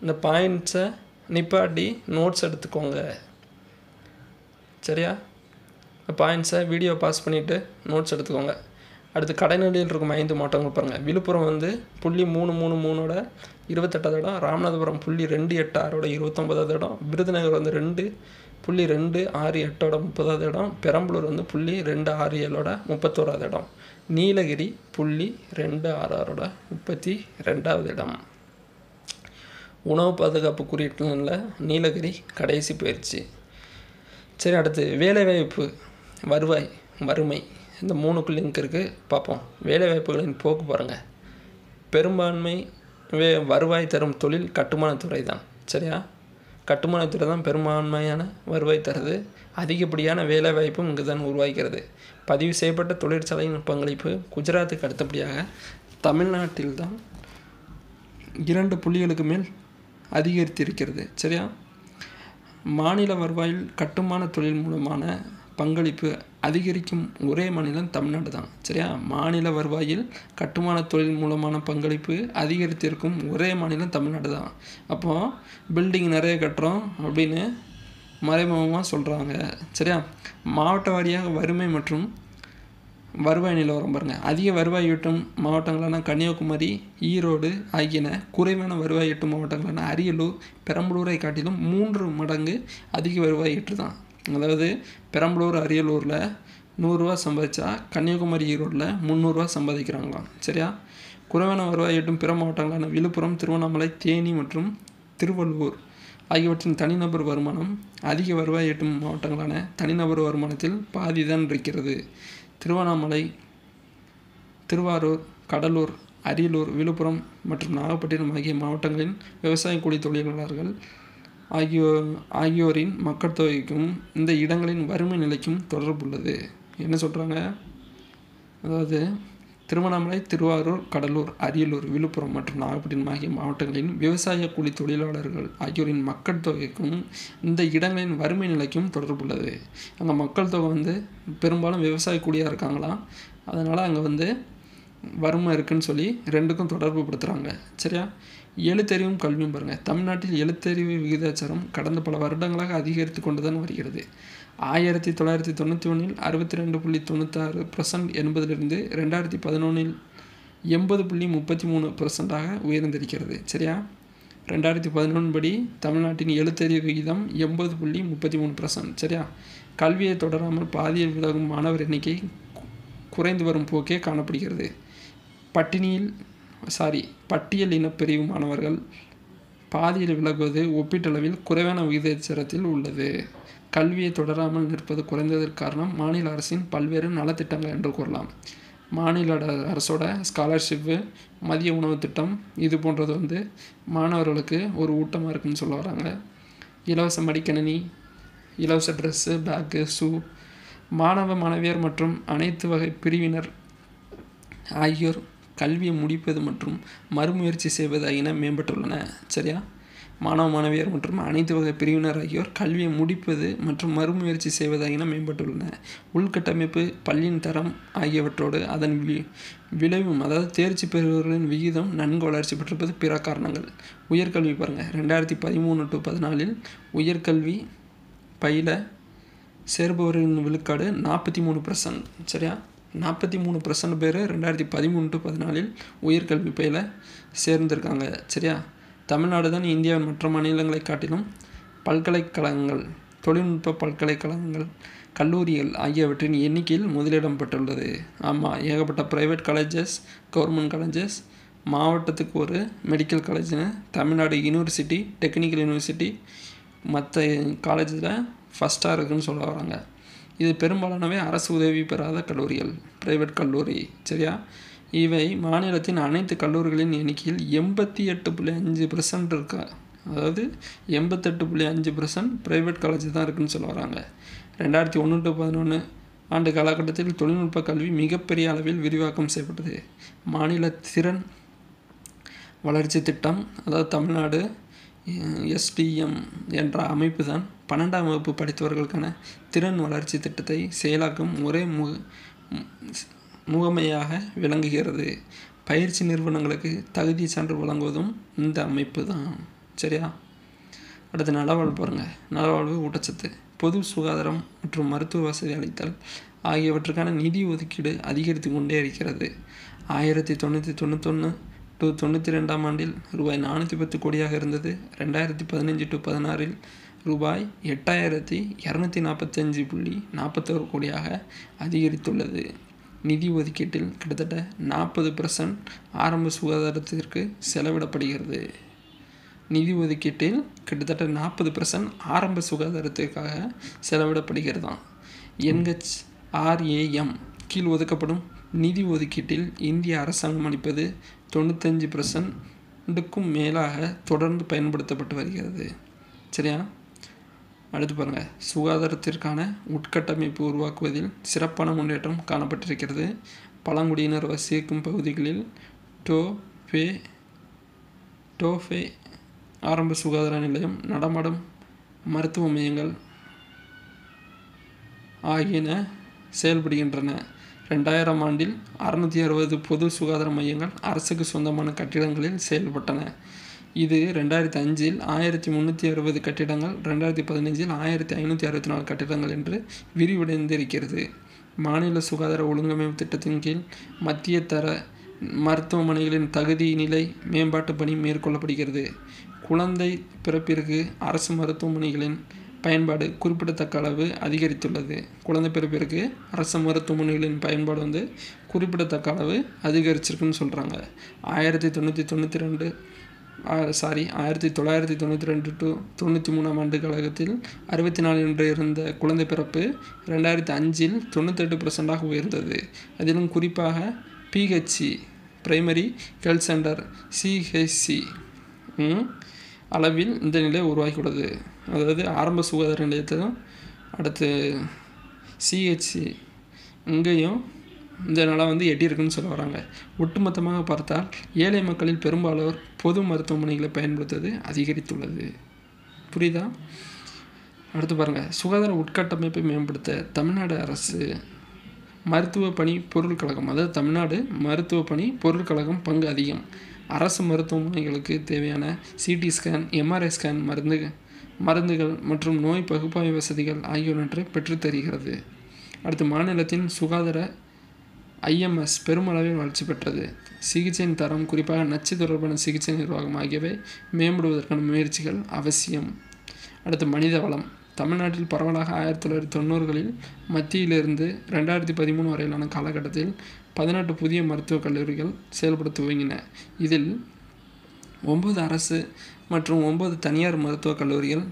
இந்த பாயிண்ட்ஸை நிப்பாட்டி நோட்ஸ் எடுத்துக்கோங்க. சரியா? பாயிண்ட்ஸை வீடியோ பாஸ் பண்ணிவிட்டு நோட்ஸ் எடுத்துக்கோங்க. அடுத்து கடைநிலையில் இருக்கும் ஐந்து மாவட்டங்கள் பாருங்கள் விழுப்புரம் வந்து புள்ளி மூணு மூணு மூணோட இருபத்தெட்டாவது இடம். ராமநாதபுரம் புள்ளி ரெண்டு எட்டு ஆறோட இருபத்தொம்பதாவது இடம். விருதுநகர் வந்து ரெண்டு புள்ளி ரெண்டு ஆறு எட்டோட முப்பதாவது இடம். பெரம்பலூர் வந்து புள்ளி ரெண்டு ஆறு ஏழோட முப்பத்தோராவது இடம். நீலகிரி புள்ளி ரெண்டு ஆறு ஆறோட முப்பத்தி ரெண்டாவது இடம். உணவு பாதுகாப்பு குறியீட்டில் நீலகிரி கடைசி பயிற்சி. சரி அடுத்து வேலைவாய்ப்பு வருவாய் வறுமை இந்த மூணுக்கு லிங்க் இருக்குது பார்ப்போம். வேலைவாய்ப்புகளின் போக்கு பாருங்கள் பெரும்பான்மை வே வருவாய் தரும் தொழில் கட்டுமானத்துறை தான். சரியா? கட்டுமானத்துறை தான் பெரும்பான்மையான வருவாய் தருது. அதிகப்படியான வேலைவாய்ப்பும் இங்கு தான் உருவாகிறது. பதிவு செய்யப்பட்ட தொழிற்சாலையின் பங்களிப்பு குஜராத்துக்கு அடுத்தபடியாக தமிழ்நாட்டில்தான் இரண்டு புள்ளிகளுக்கு மேல் அதிகரித்திருக்கிறது. சரியா? மாநில வருவாயில் கட்டுமான தொழில் மூலமான பங்களிப்பு அதிகரிக்கும் ஒரே மாநிலம் தமிழ்நாடு தான். சரியா? மாநில வருவாயில் கட்டுமான தொழில் மூலமான பங்களிப்பு அதிகரித்திருக்கும் ஒரே மாநிலம் தமிழ்நாடு தான். அப்போது பில்டிங் நிறைய கட்டுறோம் அப்படின்னு மறைமுகமாக சொல்கிறாங்க சரியா? மாவட்ட வாரியாக வறுமை மற்றும் வருவாய் நிலவரம் பாருங்கள் அதிக வருவாய் ஈட்டும் மாவட்டங்களான கன்னியாகுமரி ஈரோடு ஆகியன குறைவான வருவாய் ஈட்டும் மாவட்டங்களான அரியலூர் பெரம்பலூரை காட்டிலும் மூன்று மடங்கு அதிக வருவாய் ஈட்டு தான் அதாவது பெரம்பலூர் அரியலூரில் நூறுரூவா சம்பாதிச்சா கன்னியாகுமரி ஈரோட்டில் முந்நூறுரூவா சம்பாதிக்கிறாங்களாம். சரியா? குறைவான வருவாய் ஈட்டும் பிற மாவட்டங்களான விழுப்புரம் திருவண்ணாமலை தேனி மற்றும் திருவள்ளூர் ஆகியவற்றின் தனிநபர் வருமானம் அதிக வருவாய் ஈட்டும் மாவட்டங்களான தனிநபர் வருமானத்தில் பாதிதான் இருக்கிறது. திருவண்ணாமலை திருவாரூர் கடலூர் அரியலூர் விழுப்புரம் மற்றும் நாகப்பட்டினம் ஆகிய மாவட்டங்களின் விவசாய கூலி தொழிலாளர்கள் ஆகியோ ஆகியோரின் மக்கள் தொகைக்கும் இந்த இடங்களின் வறுமை நிலைக்கும் தொடர்புள்ளது என்ன சொல்கிறாங்க அதாவது திருவண்ணாமலை திருவாரூர் கடலூர் அரியலூர் விழுப்புரம் மற்றும் நாகப்பட்டினம் ஆகிய மாவட்டங்களின் விவசாய கூலி தொழிலாளர்கள் ஆகியோரின் மக்கள் தொகைக்கும் இந்த இடங்களின் வறுமை நிலைக்கும் தொடர்புள்ளது அங்கே மக்கள் தொகை வந்து பெரும்பாலும் விவசாய கூலியாக இருக்காங்களாம் அதனால் அங்கே வந்து வறுமை இருக்குன்னு சொல்லி ரெண்டுக்கும் தொடர்பு படுத்துகிறாங்க சரியா? எழுத்தறிவும் கல்வியும் பாருங்கள் தமிழ்நாட்டில் எழுத்தறிவு விகிதாச்சாரம் கடந்த பல வருடங்களாக அதிகரித்து கொண்டு தான் வருகிறது. ஆயிரத்தி தொள்ளாயிரத்தி தொண்ணூற்றி ஒன்றில் அறுபத்தி ரெண்டு புள்ளி தொண்ணூத்தாறு பர்சன்ட் என்பதிலிருந்து ரெண்டாயிரத்தி பதினொன்றில் எண்பது புள்ளி முப்பத்தி மூணு பர்சன்டாக உயர்ந்திருக்கிறது. சரியா? ரெண்டாயிரத்தி பதினொன்று படி தமிழ்நாட்டின் எழுத்தறிவு விகிதம் எண்பது புள்ளி முப்பத்தி மூணு பர்சன்ட் சரியா? கல்வியை தொடராமல் பாதியில் விலகும் மாணவர் எண்ணிக்கை குறைந்து வரும் போக்கே காணப்படுகிறது. பட்டினியில் சாரி பட்டியல் இனப்பிரிவு மாணவர்கள் பாதியில் விலகுவது ஒப்பீட்டளவில் குறைவான விகிதாச்சாரத்தில் உள்ளது. கல்வியை தொடராமல் நிற்பது குறைந்ததற்கு காரணம் மாநில அரசின் பல்வேறு நலத்திட்டங்கள் என்று கூறலாம். மாநில அரசோட ஸ்காலர்ஷிப்பு மதிய உணவு திட்டம் இது போன்றது வந்து மாணவர்களுக்கு ஒரு ஊட்டமாக இருக்குன்னு சொல்ல வராங்க. இலவச மடிக்கணினி இலவச ட்ரெஸ்ஸு பேக்கு ஷூ மாணவ மாணவியர் மற்றும் அனைத்து வகை பிரிவினர் ஆகியோர் கல்வியை முடிப்பது மற்றும் மறுமுயற்சி செய்வது ஆகியன மேம்பட்டுள்ளன. சரியா? மாணவ மாணவியர் மற்றும் அனைத்து வகை பிரிவினர் ஆகியோர் கல்வியை முடிப்பது மற்றும் மறுமுயற்சி செய்வதாகின மேம்பட்டுள்ளன உள்கட்டமைப்பு பள்ளியின் தரம் ஆகியவற்றோடு அதன் வி விளைவும் அதாவது தேர்ச்சி பெறுபவர்களின் விகிதம் நன்கு வளர்ச்சி பெற்றிருப்பது பிற காரணங்கள். உயர்கல்வி பாருங்கள் ரெண்டாயிரத்தி பதிமூணு டு பதினாலில் உயர்கல்வி பயில சேர்பவர்களின் விழுக்காடு நாற்பத்தி மூணு பர்சன்ட் சரியா? நாற்பத்தி மூணு பர்சன்ட் பேர் ரெண்டாயிரத்தி பதிமூணு டு பதினாலில் உயர்கல்வி பயில சேர்ந்திருக்காங்க. சரியா? தமிழ்நாடு தான் இந்தியாவின் மற்ற மாநிலங்களை காட்டிலும் பல்கலைக்கழகங்கள் தொழில்நுட்ப பல்கலைக்கழகங்கள் கல்லூரிகள் ஆகியவற்றின் எண்ணிக்கையில் முதலிடம் பெற்றுள்ளது. ஆமாம் ஏகப்பட்ட ப்ரைவேட் காலேஜஸ் கவர்மெண்ட் காலேஜஸ் மாவட்டத்துக்கு ஒரு மெடிக்கல் காலேஜ்னு தமிழ்நாடு யூனிவர்சிட்டி டெக்னிக்கல் யூனிவர்சிட்டி மற்ற காலேஜில் ஃபஸ்ட்டாக இருக்குதுன்னு சொல்ல வராங்க. இது பெரும்பாலானவை அரசு உதவி பெறாத கல்லூரிகள் ப்ரைவேட் கல்லூரி சரியா? இவை மாநிலத்தின் அனைத்து கல்லூரிகளின் எண்ணிக்கையில் எண்பத்தி எட்டு புள்ளி அஞ்சு பர்சன்ட் இருக்கா? அதாவது எண்பத்தெட்டு புள்ளி அஞ்சு பர்சன்ட் ப்ரைவேட் காலேஜ் தான் இருக்குதுன்னு சொல்ல வராங்க. ரெண்டாயிரத்தி ஒன்று டு பதினொன்று ஆண்டு காலகட்டத்தில் தொழில்நுட்ப கல்வி மிகப்பெரிய அளவில் விரிவாக்கம் செய்யப்பட்டது. மாநில திறன் வளர்ச்சி திட்டம் அதாவது தமிழ்நாடு எஸ்டிஎம் என்ற அமைப்பு தான் பன்னெண்டாம் வகுப்பு படித்தவர்களுக்கான திறன் வளர்ச்சி திட்டத்தை செயலாக்கும் ஒரே மு முகமையாக விளங்குகிறது. பயிற்சி நிறுவனங்களுக்கு தகுதி சான்று வழங்குவதும் இந்த அமைப்பு தான் சரியா? அடுத்து நலவாழ்வு பாருங்கள் நலவாழ்வு ஊட்டச்சத்து பொது சுகாதாரம் மற்றும் மருத்துவ வசதி அளித்தல் ஆகியவற்றுக்கான நிதி ஒதுக்கீடு அதிகரித்து கொண்டே இருக்கிறது. ஆயிரத்தி தொண்ணூற்றி தொண்ணூத்தொன்று டு தொண்ணூற்றி ரெண்டாம் ஆண்டில் ரூபாய் நானூற்றி பத்து கோடியாக இருந்தது. ரெண்டாயிரத்தி பதினஞ்சு டு பதினாறில் ரூபாய் எட்டாயிரத்தி இரநூத்தி நாற்பத்தஞ்சு புள்ளி நாற்பத்தோரு கோடியாக அதிகரித்துள்ளது. நிதி ஒதுக்கீட்டில் கிட்டத்தட்ட நாற்பது பர்சன்ட் ஆரம்ப சுகாதாரத்திற்கு செலவிடப்படுகிறது. நிதி ஒதுக்கீட்டில் கிட்டத்தட்ட நாற்பது பர்சன்ட் ஆரம்ப சுகாதாரத்திற்காக செலவிடப்படுகிறதாம். என்ஹெச் ஆர்ஏஎம் கீழ் ஒதுக்கப்படும் நிதி ஒதுக்கீட்டில் இந்திய அரசாங்கம் அளிப்பது தொண்ணூத்தஞ்சு பர்சன்ட்டுக்கும் மேலாக தொடர்ந்து பயன்படுத்தப்பட்டு வருகிறது. சரியா? அடுத்து பாருங்கள் சுகாதாரத்திற்கான உட்கட்டமைப்பு உருவாக்குவதில் சிறப்பான முன்னேற்றம் காணப்பட்டிருக்கிறது. பழங்குடியினர் வசிக்கும் பகுதிகளில் டோஃபே டோஃபே ஆரம்ப சுகாதார நிலையம் நடமாடும் மருத்துவ மையங்கள் ஆகியன செயல்படுகின்றன. ரெண்டாயிரம் ஆண்டில் அறுநூற்றி அறுபது பொது சுகாதார மையங்கள் அரசுக்கு சொந்தமான கட்டிடங்களில் செயல்பட்டன. இது ரெண்டாயிரத்தி அஞ்சில் ஆயிரத்தி முந்நூற்றி அறுபது கட்டிடங்கள் ரெண்டாயிரத்தி பதினஞ்சில் ஆயிரத்தி ஐநூற்றி அறுபத்தி நாலு கட்டிடங்கள் என்று விரிவடைந்திருக்கிறது. மாநில சுகாதார ஒழுங்கமைப்பு திட்டத்தின் கீழ் மத்திய தர மருத்துவமனைகளின் தகுதி நிலை மேம்பாட்டு பணி மேற்கொள்ளப்படுகிறது. குழந்தை பிறப்பிற்கு அரசு மருத்துவமனைகளின் பயன்பாடு குறிப்பிடத்தக்க அளவு அதிகரித்துள்ளது. குழந்தை பிறப்பிற்கு அரசு மருத்துவமனைகளின் பயன்பாடு வந்து குறிப்பிடத்தக்க அளவு அதிகரிச்சிருக்குன்னு சொல்கிறாங்க ஆயிரத்தி தொண்ணூற்றி தொண்ணூற்றி ரெண்டு சாரி ஆயிரத்தி தொள்ளாயிரத்தி தொண்ணூற்றி ரெண்டு டு தொண்ணூற்றி மூணாம் ஆண்டு காலகத்தில் அறுபத்தி நாலு என்று இருந்த குழந்தை பிறப்பு ரெண்டாயிரத்தி அஞ்சில் தொண்ணூத்தெட்டு பர்சன்டாக உயர்ந்தது. அதிலும் குறிப்பாக PHC primary health centre CHC அளவில் இந்த நிலை உருவாக்கியுள்ளது அதாவது ஆரம்ப சுகாதார நிலையத்திலும் அடுத்து சிஹெச்சி இங்கேயும் இந்த நிலம் வந்து எட்டியிருக்குன்னு சொல்ல வராங்க. ஒட்டுமொத்தமாக பார்த்தால் ஏழை மக்களில் பெரும்பாலோர் பொது மருத்துவமனைகளை பயன்படுத்துவது அதிகரித்துள்ளது. புரியுதா? அடுத்து பாருங்கள் சுகாதார உட்கட்டமைப்பை மேம்படுத்த தமிழ்நாடு அரசு மருத்துவ பணி பொருள் கழகம் அதாவது தமிழ்நாடு மருத்துவ பணி பொருள் கழகம் பங்கு அதிகம். அரசு மருத்துவமனைகளுக்கு தேவையான சிடி ஸ்கேன் எம்ஆர்ஐ ஸ்கேன் மருந்து மருந்துகள் மற்றும் நோய் பகுப்பாய்வு வசதிகள் ஆகியவற்றை பெற்றுத்தருகிறது. அடுத்து மாநிலத்தின் சுகாதார ஐஎம்எஸ் பெருமளவில் வளர்ச்சி பெற்றது. சிகிச்சையின் தரம் குறிப்பாக நச்சு தொடர்பான சிகிச்சை நிர்வாகம் ஆகியவை மேம்படுவதற்கான முயற்சிகள் அவசியம். அடுத்து மனித வளம். தமிழ்நாட்டில் பரவலாக ஆயிரத்தி தொள்ளாயிரத்தி தொண்ணூறுகளில் மத்தியிலிருந்து ரெண்டாயிரத்தி பதிமூணு வரையிலான காலகட்டத்தில் பதினெட்டு புதிய மருத்துவக் கல்லூரிகள் செயல்பட துவங்கின. இதில் ஒன்பது அரசு மற்றும் ஒன்பது தனியார் மருத்துவக் கல்லூரிகள்.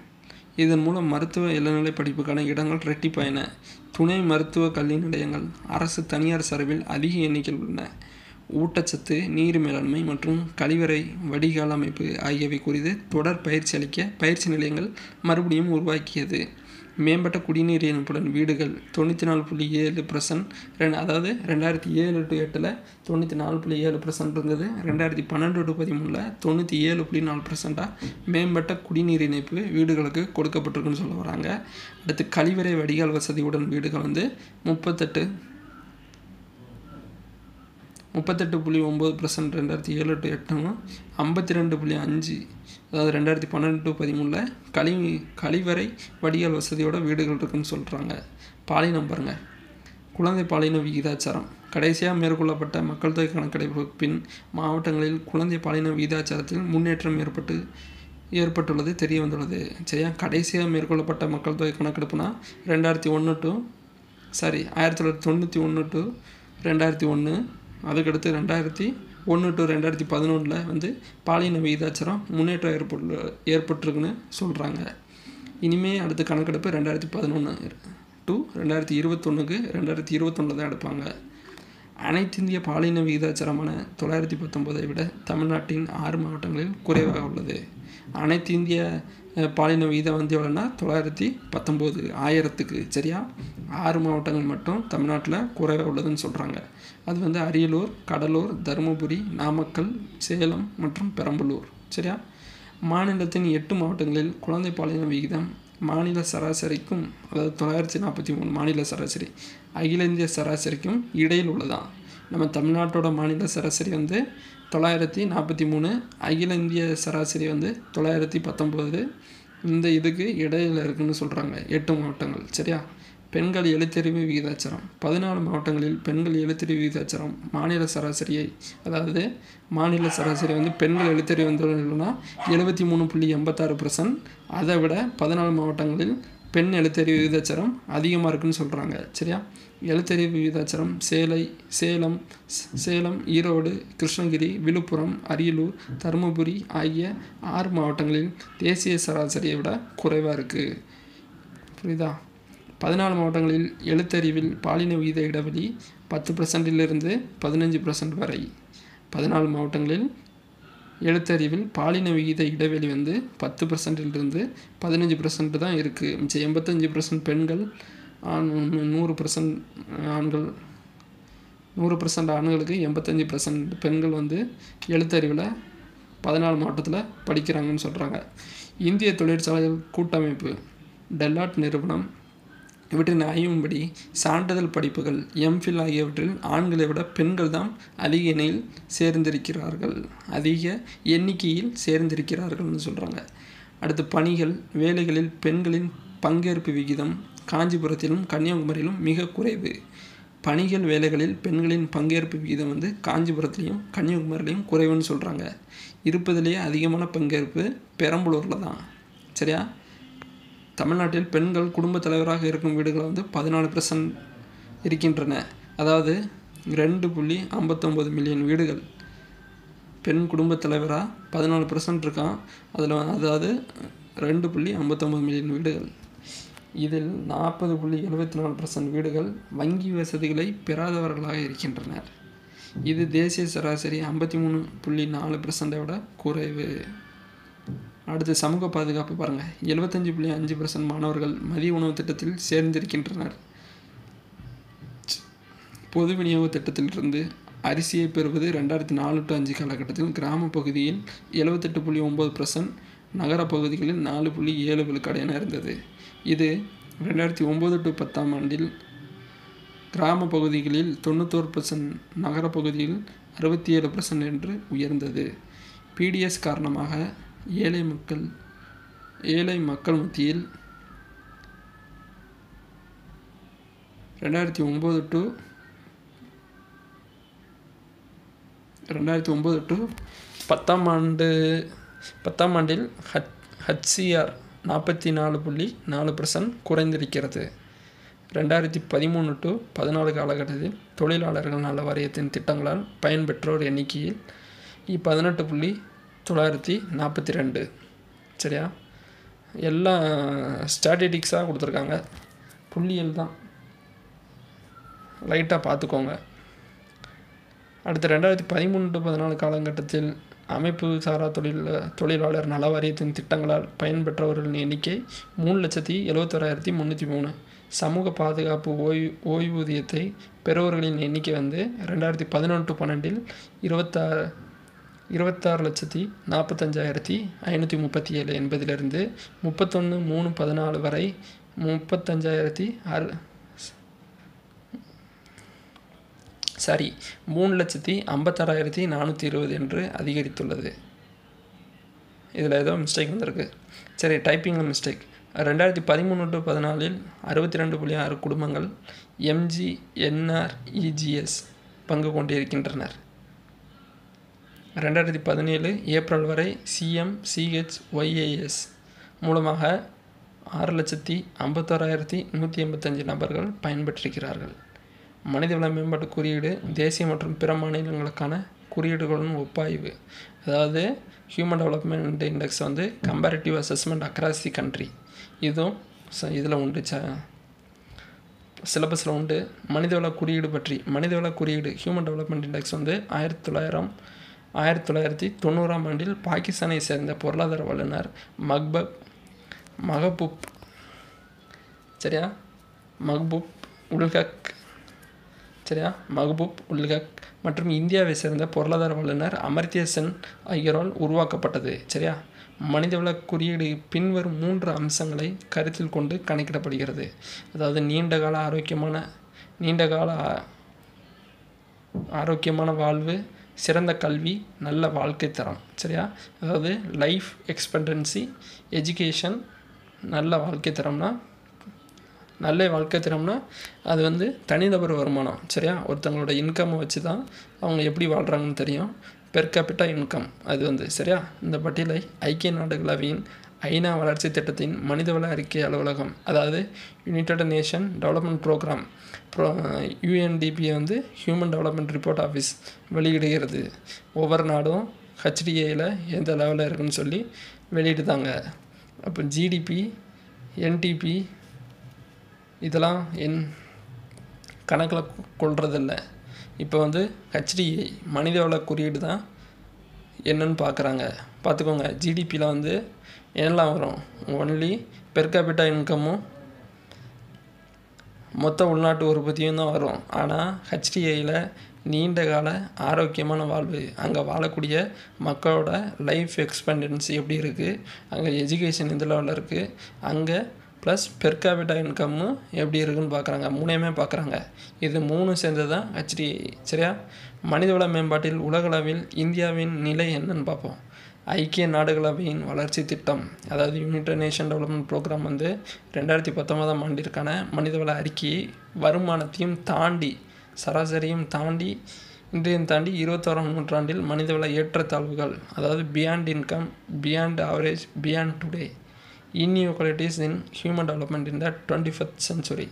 இதன் மூலம் மருத்துவ இளநிலை படிப்புக்கான இடங்கள் ரெட்டிப்பாயின துணை மருத்துவ கல்வி நிலையங்கள் அரசு தனியார் சார்பில் அதிக எண்ணிக்கையில் உள்ளன. ஊட்டச்சத்து நீர் மேலாண்மை மற்றும் கழிவறை வடிகால் அமைப்பு ஆகியவை குறித்து தொடர் பயிற்சி அளிக்க பயிற்சி நிலையங்கள் மறுபடியும் உருவாக்கியது. மேம்பட்ட குடிநீர் இணைப்புடன் வீடுகள் தொண்ணூற்றி நாலு புள்ளி ஏழு பர்சன்ட் ரெண்டு அதாவது ரெண்டாயிரத்தி ஏழு டு எட்டில் தொண்ணூற்றி நாலு புள்ளி ஏழு பர்சன்ட் இருந்தது. ரெண்டாயிரத்தி பன்னெண்டு டு பதிமூணில் தொண்ணூற்றி ஏழு புள்ளி நாலு பர்சண்ட்டாக மேம்பட்ட குடிநீர் இணைப்பு வீடுகளுக்கு கொடுக்கப்பட்டிருக்குன்னு சொல்ல வராங்க. அடுத்து கழிவறை வடிகால் வசதியுடன் வீடுகள் வந்து முப்பத்தெட்டு முப்பத்தெட்டு புள்ளி ஒம்பது பர்சன்ட் ரெண்டாயிரத்தி ஏழு டு எட்டும் ஐம்பத்தி ரெண்டு புள்ளி அஞ்சு அதாவது ரெண்டாயிரத்தி பன்னெண்டு டு பதிமூணில் கழி கழிவறை வடிகால் வசதியோட வீடுகள் இருக்குன்னு சொல்கிறாங்க பாலினம் பாருங்கள் குழந்தை பாலின விகிதாச்சாரம். கடைசியாக மேற்கொள்ளப்பட்ட மக்கள் தொகை கணக்கெடுப்பு பின் மாவட்டங்களில் குழந்தை பாலின விகிதாச்சாரத்தில் முன்னேற்றம் ஏற்பட்டு ஏற்பட்டுள்ளது தெரிய வந்துள்ளது சரியா? கடைசியாக மேற்கொள்ளப்பட்ட மக்கள் தொகை கணக்கெடுப்புனா ரெண்டாயிரத்தி ஒன்று டு சாரி ஆயிரத்தி தொள்ளாயிரத்தி தொண்ணூற்றி ஒன்று டு ரெண்டாயிரத்தி ஒன்று அதுக்கடுத்து ரெண்டாயிரத்தி ஒன்று டு ரெண்டாயிரத்தி பதினொன்றில் வந்து பாலின விகிதாச்சாரம் முன்னேற்றம் ஏற்பட்டு ஏற்பட்டிருக்குன்னு சொல்கிறாங்க இனிமே அடுத்த கணக்கெடுப்பு ரெண்டாயிரத்தி பதினொன்று டு ரெண்டாயிரத்தி இருபத்தொன்றுக்கு ரெண்டாயிரத்தி இருபத்தொன்னில் தான் எடுப்பாங்க. அனைத்திந்திய பாலின விகிதாச்சாரமான தொள்ளாயிரத்தி பத்தொம்போதை விட தமிழ்நாட்டின் ஆறு மாவட்டங்களில் குறைவாக உள்ளது. அனைத்து இந்திய பாலின விகிதம் வந்து எவ்வளோன்னா தொள்ளாயிரத்தி பத்தொம்போது ஆயிரத்துக்கு சரியா? ஆறு மாவட்டங்கள் மட்டும் தமிழ்நாட்டில் குறைவாக உள்ளதுன்னு சொல்கிறாங்க அது வந்து அரியலூர் கடலூர் தருமபுரி நாமக்கல் சேலம் மற்றும் பெரம்பலூர் சரியா? மாநிலத்தின் எட்டு மாவட்டங்களில் குழந்தை பாலின விகிதம் மாநில சராசரிக்கும் அதாவது தொள்ளாயிரத்தி நாற்பத்தி மூணு மாநில சராசரி அகில இந்திய சராசரிக்கும் இடையில் உள்ளதான் நம்ம தமிழ்நாட்டோட மாநில சராசரி வந்து தொள்ளாயிரத்தி நாற்பத்தி மூணு அகில இந்திய சராசரி வந்து தொள்ளாயிரத்தி பத்தொம்போது. இந்த இதுக்கு இடையில் இருக்குன்னு சொல்கிறாங்க எட்டு மாவட்டங்கள் சரியா? பெண்கள் எழுத்தறிவு விகிதாச்சாரம். பதினாலு மாவட்டங்களில் பெண்கள் எழுத்தறிவு விகிதாச்சாரம் மாநில சராசரியை அதாவது மாநில சராசரி வந்து பெண்கள் எழுத்தறிவு வந்து எழுபத்தி மூணு புள்ளி எண்பத்தாறு பர்சன்ட் அதை விட பதினாலு மாவட்டங்களில் பெண் எழுத்தறிவு விகிதாச்சாரம் அதிகமாக இருக்குன்னு சொல்கிறாங்க சரியா? எழுத்தறிவு விகிதாச்சாரம் சேலை சேலம் சேலம் ஈரோடு கிருஷ்ணகிரி விழுப்புரம் அரியலூர் தருமபுரி ஆகிய ஆறு மாவட்டங்களில் தேசிய சராசரியை விட குறைவாக இருக்குது புரியுதா? பதினாலு மாவட்டங்களில் எழுத்தறிவில் பாலின விகித இடைவெளி பத்து பர்சன்டிலிருந்து பதினஞ்சு பர்சன்ட் வரை. பதினாலு மாவட்டங்களில் எழுத்தறிவில் பாலின விகித இடைவெளி வந்து பத்து பர்சன்ட்லேருந்து பதினஞ்சு பர்சன்ட் தான் இருக்குது மிச்சம் எண்பத்தஞ்சு பர்சன்ட் பெண்கள் ஆண் நூறு பர்சன்ட் ஆண்கள் நூறு பர்சன்ட் ஆண்களுக்கு எண்பத்தஞ்சு பர்சன்ட் பெண்கள் வந்து எழுத்தறிவில் பதினாலு மாவட்டத்தில் படிக்கிறாங்கன்னு சொல்கிறாங்க இந்திய தொழிற்சாலைகள் கூட்டமைப்பு டெல்லாட் நிறுவனம் இவற்றின் ஆய்வின்படி சான்றிதழ் படிப்புகள் எம்ஃபில் ஆகியவற்றில் ஆண்களை விட பெண்கள் தான் அதிக எண்ணில் சேர்ந்திருக்கிறார்கள். அதிக எண்ணிக்கையில் சேர்ந்திருக்கிறார்கள்னு சொல்கிறாங்க அடுத்து பணிகள் வேலைகளில் பெண்களின் பங்கேற்பு விகிதம் காஞ்சிபுரத்திலும் கன்னியாகுமரியிலும் மிக குறைவு. பணிகள் வேலைகளில் பெண்களின் பங்கேற்பு விகிதம் வந்து காஞ்சிபுரத்துலேயும் கன்னியாகுமரியிலையும் குறைவுன்னு சொல்கிறாங்க இருப்பதிலேயே அதிகமான பங்கேற்பு பெரம்பலூரில் தான். சரியா? தமிழ்நாட்டில் பெண்கள் குடும்பத் தலைவராக இருக்கும் வீடுகள் வந்து பதினாலு பர்சன்ட் இருக்கின்றன. அதாவது ரெண்டு புள்ளி ஐம்பத்தொம்போது மில்லியன் வீடுகள். பெண் குடும்பத் தலைவராக பதினாலு பர்சன்ட் இருக்கான். அதில் அதாவது ரெண்டு புள்ளி ஐம்பத்தொம்போது மில்லியன் வீடுகள். இதில் நாற்பது புள்ளி எழுபத்தி நாலு பர்சன்ட் வீடுகள் வங்கி வசதிகளை பெறாதவர்களாக இருக்கின்றனர். இது தேசிய சராசரி ஐம்பத்தி மூணு புள்ளி நாலு பர்சன்டை விட குறைவு. அடுத்து சமூக பாதுகாப்பு பாருங்கள் எழுபத்தஞ்சு புள்ளி அஞ்சு பர்சன்ட் மாணவர்கள் மதிய உணவு திட்டத்தில் சேர்ந்திருக்கின்றனர். பொது விநியோக திட்டத்திலிருந்து அரிசியை பெறுவது ரெண்டாயிரத்தி நாலு டு அஞ்சு காலகட்டத்தில் கிராம பகுதியில் எழுபத்தெட்டு புள்ளி ஒம்பது பர்சன்ட் நகர பகுதிகளில் நாலு புள்ளி ஏழு விழுக்காடு என இருந்தது. இது ரெண்டாயிரத்தி ஒம்பது டு பத்தாம் ஆண்டில் கிராம பகுதிகளில் தொண்ணூத்தோரு பர்சன்ட் நகரப்பகுதியில் அறுபத்தி ஏழு பர்சன்ட் என்று உயர்ந்தது. பிடிஎஸ் காரணமாக ஏழை மக்கள் ஏழை மக்கள் மத்தியில் ரெண்டாயிரத்தி ஒம்பது டு ரெண்டாயிரத்தி ஒம்பது டு பத்தாம் ஆண்டு பத்தாம் ஆண்டில் ஹச் ஹச்சிஆர் நாற்பத்தி நாலு புள்ளி நாலு பர்சன்ட் குறைந்திருக்கிறது. ரெண்டாயிரத்தி பதிமூணு டு பதினாலு காலகட்டத்தில் தொழிலாளர்கள் நல வாரியத்தின் திட்டங்களால் பயன்பெற்றோர் எண்ணிக்கையில் பதினெட்டு புள்ளி தொள்ளாயிரத்தி நாற்பத்தி ரெண்டு. சரியா? எல்லாம் ஸ்டாட்டிட்டிக்ஸாக கொடுத்துருக்காங்க. புள்ளியல் தான். லைட்டாக பார்த்துக்கோங்க. அடுத்து ரெண்டாயிரத்தி பதிமூணு டு பதினாலு காலகட்டத்தில் அமைப்பு சாரா தொழில் தொழிலாளர் நல வாரியத்தின் திட்டங்களால் பயன்பெற்றவர்களின் எண்ணிக்கை மூணு லட்சத்தி எழுபத்தோராயிரத்தி முந்நூற்றி மூணு. சமூக பாதுகாப்பு ஓய்வு ஓய்வூதியத்தை பெறுவர்களின் எண்ணிக்கை வந்து ரெண்டாயிரத்தி பதினொன்று டு பன்னெண்டில் இருபத்தாறு இருபத்தாறு லட்சத்தி நாற்பத்தஞ்சாயிரத்தி ஐநூற்றி முப்பத்தி ஏழு என்பதிலிருந்து முப்பத்தொன்று மூணு பதினாலு வரை முப்பத்தஞ்சாயிரத்தி அறு சாரி மூணு லட்சத்தி ஐம்பத்தாறாயிரத்தி நானூற்றி இருபது என்று அதிகரித்துள்ளது. இதில் ஏதோ மிஸ்டேக் வந்திருக்கு. சரி டைப்பிங்கில் மிஸ்டேக் ரெண்டாயிரத்தி பதிமூணு டு பதினாலில் அறுபத்தி ரெண்டு புள்ளி ஆறு குடும்பங்கள் எம்ஜிஎன்ஆர்இஜிஎஸ் பங்கு கொண்டிருக்கின்றனர். ரெண்டாயிரத்தி பதினேழு ஏப்ரல் வரை சிஎம் சிஹெச் ஒய்ஏஎஸ் மூலமாக ஆறு லட்சத்தி ஐம்பத்தோராயிரத்தி நூற்றி எண்பத்தஞ்சு நபர்கள் பயன்பெற்றிருக்கிறார்கள். மனிதவள மேம்பாட்டு குறியீடு தேசிய மற்றும் பிற மாநிலங்களுக்கான குறியீடுகளுடன் ஒப்பாய்வு. அதாவது ஹியூமன் டெவலப்மெண்ட் இண்டெக்ஸ் வந்து comparative assessment across the country இதுவும் ச இதில் உண்டு ச சிலபஸில் உண்டு. மனிதவள குறியீடு பற்றி மனிதவள குறியீடு ஹியூமன் டெவலப்மெண்ட் இண்டெக்ஸ் வந்து ஆயிரத்தி தொள்ளாயிரம் ஆயிரத்தி தொள்ளாயிரத்தி தொண்ணூறாம் ஆண்டில் பாகிஸ்தானை சேர்ந்த பொருளாதார வல்லுநர் மக்பப் மகபூப் சரியா? மக்பூப் உல்ஹக் சரியா? மஹபூப் உல்ஹக் மற்றும் இந்தியாவை சேர்ந்த பொருளாதார வல்லுநர் அமர்த்திய சென் ஆகியோரால் உருவாக்கப்பட்டது சரியா? மனிதவள குறியீடு பின்வரும் மூன்று அம்சங்களை கருத்தில் கொண்டு கணக்கிடப்படுகிறது. அதாவது நீண்டகால ஆரோக்கியமான நீண்டகால ஆரோக்கியமான வாழ்வு சிறந்த கல்வி நல்ல வாழ்க்கை தரம் சரியா? அதாவது லைஃப் எக்ஸ்பெண்டன்சி எஜுகேஷன் நல்ல வாழ்க்கை தரம்னா நல்ல வாழ்க்கை தரம்னா அது வந்து தனிநபர் வருமானம் சரியா? ஒருத்தவங்களோட இன்கம்மை வச்சு தான் அவங்க எப்படி வாழ்கிறாங்கன்னு தெரியும். பெர் கேபிட்டா இன்கம் அது வந்து சரியா? இந்த பட்டியலை ஐக்கிய நாடுகளவையின் ஐநா வளர்ச்சி திட்டத்தின் மனிதவள அறிக்கை அலுவலகம் அதாவது United Nation development programme pro யூஎன்டிபியை வந்து ஹியூமன் டெவலப்மெண்ட் ரிப்போர்ட் ஆஃபீஸ் வெளியிடுகிறது. ஒவ்வொரு நாடும் ஹெச்டிஏயில் எந்த லெவலில் இருக்குன்னு சொல்லி வெளியிடுதாங்க. அப்போ ஜிடிபி என்டிபி இதெல்லாம் என் கணக்கில் கொள்றதில்ல. இப்போ வந்து ஹெச்டிஏ மனிதவள குறியீடு தான் என்னன்னு பார்க்குறாங்க பார்த்துக்கோங்க ஜிடிபியில் வந்து எல்லாம் வரும். ஒன்லி பெர் கேபிட்டா இன்கமும் மொத்த உள்நாட்டு உற்பத்தியும் தான் வரும். ஆனால் ஹெச்டிஐயில் நீண்ட கால ஆரோக்கியமான வாழ்வு அங்கே வாழக்கூடிய மக்களோட லைஃப் எக்ஸ்பெண்டன்சி எப்படி இருக்குது அங்கே எஜுகேஷன் எந்த லெவலில் இருக்குது அங்கே ப்ளஸ் பெர்காபிட்டா இன்கம்மும் எப்படி இருக்குன்னு பார்க்குறாங்க மூணையுமே பார்க்குறாங்க இது மூணு சேர்ந்தது தான் ஹெச்டிஐ சரியா? மனிதவள மேம்பாட்டில் உலகளவில் இந்தியாவின் நிலை என்னன்னு பார்ப்போம். ஐக்கிய நாடுகளவையின் வளர்ச்சி திட்டம் அதாவது யுனைடெட் நேஷன் டெவலப்மெண்ட் ப்ரோக்ராம் வந்து ரெண்டாயிரத்தி பத்தொன்பதாம் ஆண்டிற்கான மனிதவள அறிக்கையை வருமானத்தையும் தாண்டி சராசரியும் தாண்டி இன்றையும் தாண்டி இருபத்தோராம் நூற்றாண்டில் மனிதவள ஏற்றத்தாழ்வுகள் அதாவது beyond income beyond average beyond today inequalities in human development in the twenty first century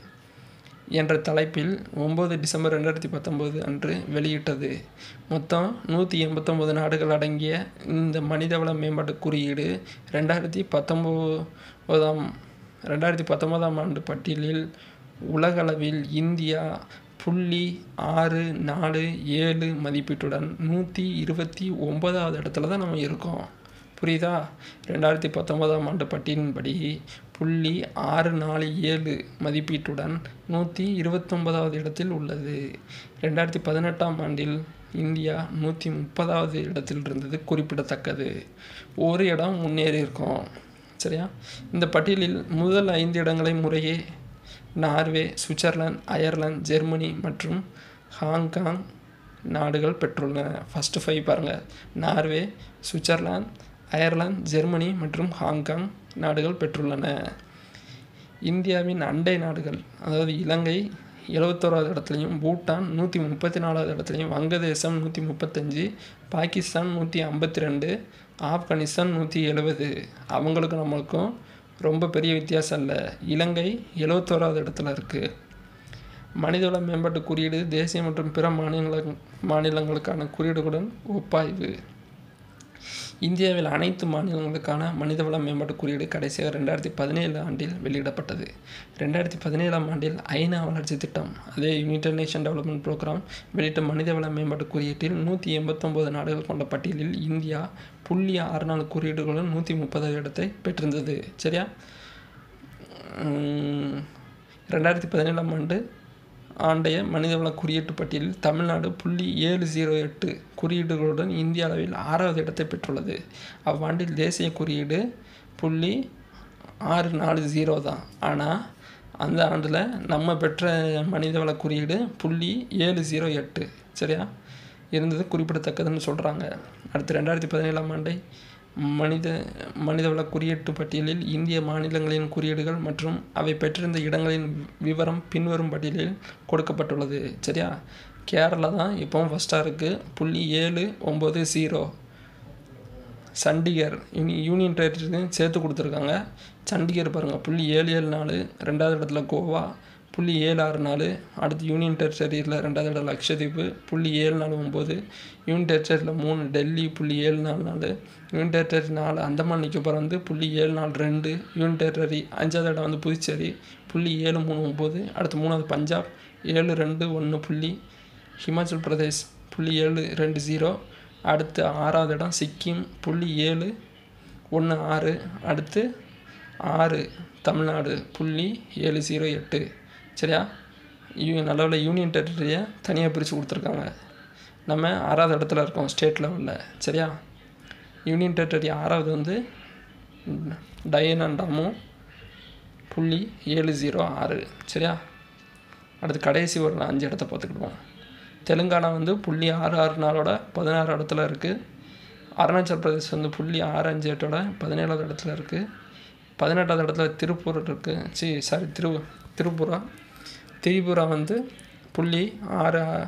என்ற தலைப்பில் ஒம்பது டிசம்பர் ரெண்டாயிரத்தி பத்தொம்போது அன்று வெளியிட்டது. மொத்தம் நூற்றி எண்பத்தொம்போது நாடுகள் அடங்கிய இந்த மனிதவள மேம்பாட்டு குறியீடு ரெண்டாயிரத்தி பத்தொம்போதாம் ரெண்டாயிரத்தி பத்தொம்போதாம் ஆண்டு பட்டியலில் உலகளவில் இந்தியா புள்ளி ஆறு நாலு ஏழு மதிப்பீட்டுடன் நூற்றி இருபத்தி ஒன்பதாவது இடத்துல தான் நம்ம இருக்கோம். புரியுதா? ரெண்டாயிரத்தி பத்தொன்பதாம் ஆண்டு பட்டியலின்படி புள்ளி ஆறு நாலு ஏழு மதிப்பீட்டுடன் நூற்றி இருபத்தொன்பதாவது இடத்தில் உள்ளது. ரெண்டாயிரத்தி பதினெட்டாம் ஆண்டில் இந்தியா நூற்றி முப்பதாவது இடத்தில் இருந்தது குறிப்பிடத்தக்கது. ஒரு இடம் முன்னேறி இருக்கோம் சரியா? இந்த பட்டியலில் முதல் ஐந்து இடங்களை முறையே நார்வே சுவிட்சர்லாந்து அயர்லாந்து ஜெர்மனி மற்றும் ஹாங்காங் நாடுகள் பெற்றுள்ளன. ஃபஸ்ட்டு ஃபைவ் பாருங்கள் நார்வே சுவிட்சர்லாந்து அயர்லாந்து ஜெர்மனி மற்றும் ஹாங்காங் நாடுகள் பெற்றுள்ளன. இந்தியாவின் அண்டை நாடுகள் அதாவது இலங்கை எழுபத்தோராவது இடத்துலையும் பூட்டான் நூற்றி முப்பத்தி நாலாவது இடத்துலையும் வங்கதேசம் நூற்றி முப்பத்தஞ்சு பாகிஸ்தான் நூற்றி ஐம்பத்தி ரெண்டு ஆப்கானிஸ்தான் நூற்றி எழுபது அவங்களுக்கு நம்மளுக்கும் ரொம்ப பெரிய வித்தியாசம் இல்லை. இலங்கை எழுபத்தோராவது இடத்துல இருக்குது மனிதவள மேம்பாட்டு குறியீடு தேசிய மற்றும் பிற மாநில மாநிலங்களுக்கான குறியீடுகளுடன் ஒப்பாய்வு. இந்தியாவில் அனைத்து மாநிலங்களுக்கான மனிதவள மேம்பாட்டு குறியீடு கடைசியாக ரெண்டாயிரத்தி பதினேழு ஆண்டில் வெளியிடப்பட்டது. ரெண்டாயிரத்தி பதினேழாம் ஆண்டில் ஐநா வளர்ச்சி திட்டம் அதே யுனைடெட் நேஷன் டெவலப்மெண்ட் ப்ரோக்ராம் வெளியிட்ட மனிதவள மேம்பாட்டு குறியீட்டில் நூற்றி எண்பத்தொம்போது நாடுகள் கொண்ட பட்டியலில் இந்தியா புள்ளி ஆறு நாலு குறியீடுகளுடன் நூற்றி முப்பது இடத்தை பெற்றிருந்தது. சரியா? ரெண்டாயிரத்தி பதினேழாம் ஆண்டு ஆண்டைய மனிதவள குறியீட்டு பட்டியலில் தமிழ்நாடு புள்ளி ஏழு ஜீரோ எட்டு குறியீடுகளுடன் இந்திய அளவில் ஆறாவது இடத்தை பெற்றுள்ளது. அவ்வாண்டில் தேசிய குறியீடு புள்ளி ஆறு நாலு ஜீரோ தான். ஆனால் அந்த ஆண்டில் நம்ம பெற்ற மனிதவள குறியீடு புள்ளி ஏழு ஜீரோ எட்டு. சரியா? இருந்தது குறிப்பிடத்தக்கதுன்னு சொல்கிறாங்க அடுத்து ரெண்டாயிரத்தி பதினேழாம் ஆண்டை மனித மனிதவள குறியீட்டு பட்டியலில் இந்திய மாநிலங்களின் குறியீடுகள் மற்றும் அவை பெற்றிருந்த இடங்களின் விவரம் பின்வரும் பட்டியலில் கொடுக்கப்பட்டுள்ளது. சரியா? கேரளா தான் இப்போவும் ஃபஸ்ட்டாக இருக்குது புள்ளி ஏழு ஒம்பது ஜீரோ சண்டிகர் யூனி யூனியன் டெரிட்டரியும் சேர்த்து கொடுத்துருக்காங்க. சண்டிகர் பாருங்கள் புள்ளி ஏழு ஏழு நாலு. ரெண்டாவது இடத்துல கோவா. புள்ளி ஏழு ஆறு நாலு அடுத்து யூனியன் டெரிட்டரியில் ரெண்டாவது இடம் லக்ஷதீப்பு புள்ளி ஏழு நாலு ஒம்பது யூனியன் டெரிட்டரியில் மூணு டெல்லி புள்ளி ஏழு நாலு நாலு யூனியன் டெரிட்டரி நாலு அந்தமான் நிக்கோபார் வந்து புள்ளி ஏழு நாலு ரெண்டு யூனியன் டெரிட்டரி அஞ்சாவது இடம் வந்து புதுச்சேரி புள்ளி ஏழு மூணு ஒம்பது அடுத்து மூணாவது பஞ்சாப் ஏழு ரெண்டு ஒன்று புள்ளி ஹிமாச்சல் பிரதேஷ் புள்ளி ஏழு ரெண்டு ஜீரோ அடுத்து ஆறாவது இடம் சிக்கிம் புள்ளி ஏழு ஒன்று ஆறு அடுத்து ஆறு தமிழ்நாடு புள்ளி ஏழு ஜீரோ எட்டு. சரியா? யூ நல்லவில் யூனியன் டெரிட்டரியை தனியாக பிரித்து கொடுத்துருக்காங்க. நம்ம ஆறாவது இடத்துல இருக்கோம் ஸ்டேட் லெவலில் சரியா? யூனியன் டெரிட்டரி ஆறாவது வந்து டயனாண்டாமும் புள்ளி ஏழு ஜீரோ ஆறு. சரியா? அடுத்து கடைசி ஒரு அஞ்சு இடத்த பார்த்துக்கிடுவோம். தெலுங்கானா வந்து புள்ளி ஆறு ஆறு நாளோட பதினாறு இடத்துல இருக்குது அருணாச்சல் பிரதேஷ் வந்து புள்ளி ஆறு அஞ்சு எட்டோட பதினேழாவது இடத்துல இருக்குது பதினெட்டாவது இடத்துல திருப்பூர் இருக்குது சி சாரி திரு திருப்பூரா? திரிபுரா வந்து புள்ளி ஆறு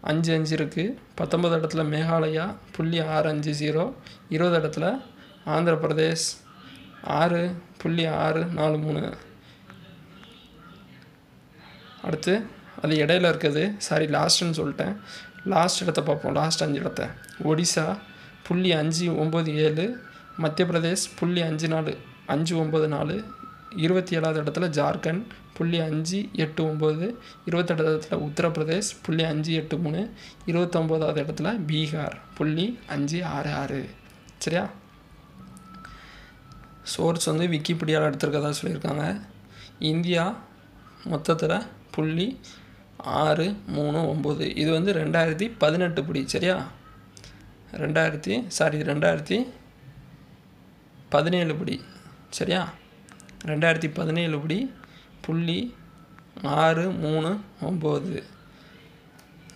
அஞ்சு அஞ்சு இருக்குது பத்தொம்பது இடத்துல மேகாலயா புள்ளி ஆறு அஞ்சு ஜீரோ இருபது இடத்துல ஆந்திர பிரதேஷ் ஆறு புள்ளி ஆறு நாலு மூணு. அடுத்து அது இடையில இருக்குது. சாரி லாஸ்ட்டுன்னு சொல்லிட்டேன். லாஸ்ட் இடத்த பார்ப்போம். லாஸ்ட் அஞ்சு இடத்த. ஒடிசா புள்ளி அஞ்சு ஒம்பது ஏழு. மத்திய பிரதேஷ் புள்ளி அஞ்சு நாலு. அஞ்சு ஒம்பது நாலு. இருபத்தி ஏழாவது இடத்துல ஜார்க்கண்ட் புள்ளி அஞ்சு எட்டு ஒம்பது இருபத்தெட்டாவது இடத்துல உத்தரப்பிரதேஷ் புள்ளி அஞ்சு எட்டு மூணு இருபத்தொம்போதாவது இடத்துல பீகார் புள்ளி அஞ்சு ஆறு ஆறு. சரியா? சோர்ஸ் வந்து விக்கிபீடியாவில் எடுத்திருக்கதா சொல்லியிருக்காங்க. இந்தியா மொத்தத்தில் புள்ளி ஆறு மூணு ஒம்பது இது வந்து ரெண்டாயிரத்தி பதினெட்டு புடி சரியா? ரெண்டாயிரத்தி சாரி ரெண்டாயிரத்தி பதினேழு புடி சரியா? ரெண்டாயிரத்தி பதினேழு படி புள்ளி ஆறு மூணு ஒம்பது.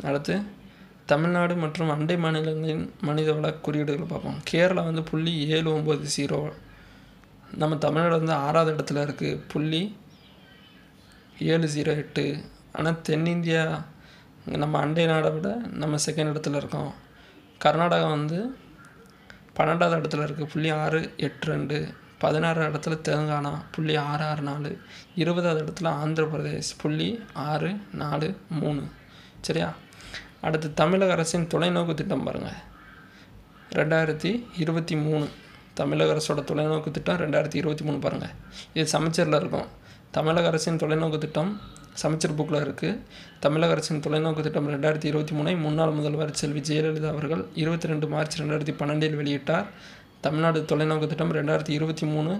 அடுத்து தமிழ்நாடு மற்றும் அண்டை மாநிலங்களின் மனிதவள குறியீடுகளை பார்ப்போம். கேரளா வந்து புள்ளி ஏழு ஒம்பது ஜீரோ நம்ம தமிழ்நாடு வந்து ஆறாவது இடத்துல இருக்குது புள்ளி ஏழு ஜீரோ எட்டு. ஆனால் தென்னிந்தியா நம்ம அண்டை நாடை விட நம்ம செகண்ட் இடத்துல இருக்கோம். கர்நாடகா வந்து பன்னெண்டாவது இடத்துல இருக்குது புள்ளி ஆறு எட்டு ரெண்டு. பதினாறு இடத்துல தெலுங்கானா புள்ளி ஆறு ஆறு நாலு. இருபதாவது இடத்துல ஆந்திர பிரதேஷ் புள்ளி ஆறு நாலு மூணு. சரியா? அடுத்து தமிழக அரசின் தொலைநோக்கு திட்டம் பாருங்கள் ரெண்டாயிரத்தி இருபத்தி மூணு. தமிழக அரசோட தொலைநோக்கு திட்டம் ரெண்டாயிரத்தி இருபத்தி மூணு பாருங்கள் இது சமைச்சரில் இருக்கும். தமிழக அரசின் தொலைநோக்கு திட்டம் சமைச்சர் புக்கில் இருக்குது தமிழக அரசின் தொலைநோக்கு திட்டம் ரெண்டாயிரத்தி இருபத்தி மூணை முன்னாள் முதல்வர் செல்வி ஜெயலலிதா அவர்கள் இருபத்தி ரெண்டு மார்ச் ரெண்டாயிரத்தி பன்னெண்டில் வெளியிட்டார். தமிழ்நாடு தொலைநோக்கு திட்டம் ரெண்டாயிரத்தி இருபத்தி மூணு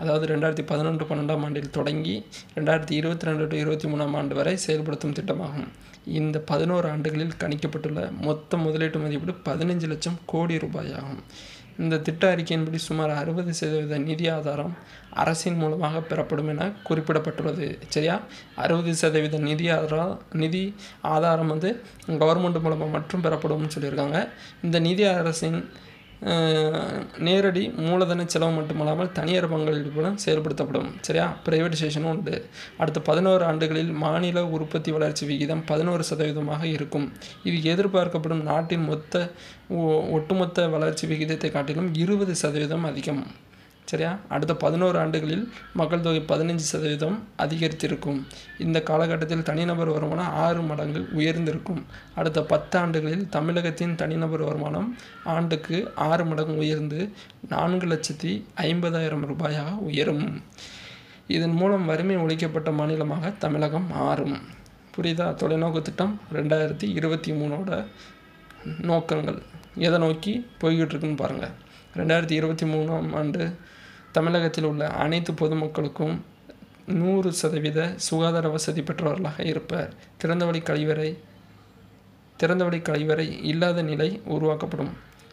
அதாவது ரெண்டாயிரத்தி பதினொன்று பன்னெண்டாம் ஆண்டில் தொடங்கி ரெண்டாயிரத்தி இருபத்தி ரெண்டு டு இருபத்தி மூணாம் ஆண்டு வரை செயல்படுத்தும் திட்டமாகும். இந்த பதினோரு ஆண்டுகளில் கணிக்கப்பட்டுள்ள மொத்த முதலீட்டு மதிப்பீடு பதினஞ்சு லட்சம் கோடி ரூபாய் ஆகும் இந்த திட்ட அறிக்கையின்படி சுமார் அறுபது சதவீத நிதி ஆதாரம் அரசின் மூலமாக பெறப்படும் என குறிப்பிடப்பட்டுள்ளது. சரியா? அறுபது சதவீத நிதி ஆதாரம் நிதி ஆதாரம் வந்து கவர்மெண்ட் மூலமாக மட்டும் பெறப்படும்னு சொல்லியிருக்காங்க. இந்த நிதி அரசின் நேரடி மூலதன செலவு மட்டுமல்லாமல் தனியார் பங்களிப்புடன் செயல்படுத்தப்படும். சரியா? பிரைவேடைசேஷனும் உண்டு. அடுத்த பதினோரு ஆண்டுகளில் மாநில உற்பத்தி வளர்ச்சி விகிதம் பதினோரு சதவீதமாக இருக்கும். இது எதிர்பார்க்கப்படும் நாட்டின் மொத்த ஒ- ஒட்டுமொத்த வளர்ச்சி விகிதத்தை காட்டிலும் இருபது சதவீதம் அதிகம். சரியா அடுத்த பதினோரு ஆண்டுகளில் மக்கள் தொகை பதினஞ்சு சதவீதம் அதிகரித்திருக்கும். இந்த காலகட்டத்தில் தனிநபர் வருமானம் ஆறு மடங்கு உயர்ந்திருக்கும். அடுத்த பத்து ஆண்டுகளில் தமிழகத்தின் தனிநபர் வருமானம் ஆண்டுக்கு ஆறு மடங்கு உயர்ந்து நான்கு லட்சத்தி ஐம்பதாயிரம் ரூபாயாக உயரும். இதன் மூலம் வறுமை ஒழிக்கப்பட்ட மாநிலமாக தமிழகம் மாறும். புரியுதா? தொலைநோக்கு திட்டம் ரெண்டாயிரத்தி இருபத்தி மூணோட நோக்கங்கள். எதை நோக்கி போய்கிட்டு இருக்குன்னு பாருங்கள் ரெண்டாயிரத்தி இருபத்தி மூணாம் ஆண்டு தமிழகத்தில் உள்ள அனைத்து பொதுமக்களுக்கும் நூறு சதவீத சுகாதார வசதி பெற்றவர்களாக இருப்பர். திறந்தவழி கழிவறை திறந்தவழி கழிவறை இல்லாத நிலை உருவாக்கப்படும்.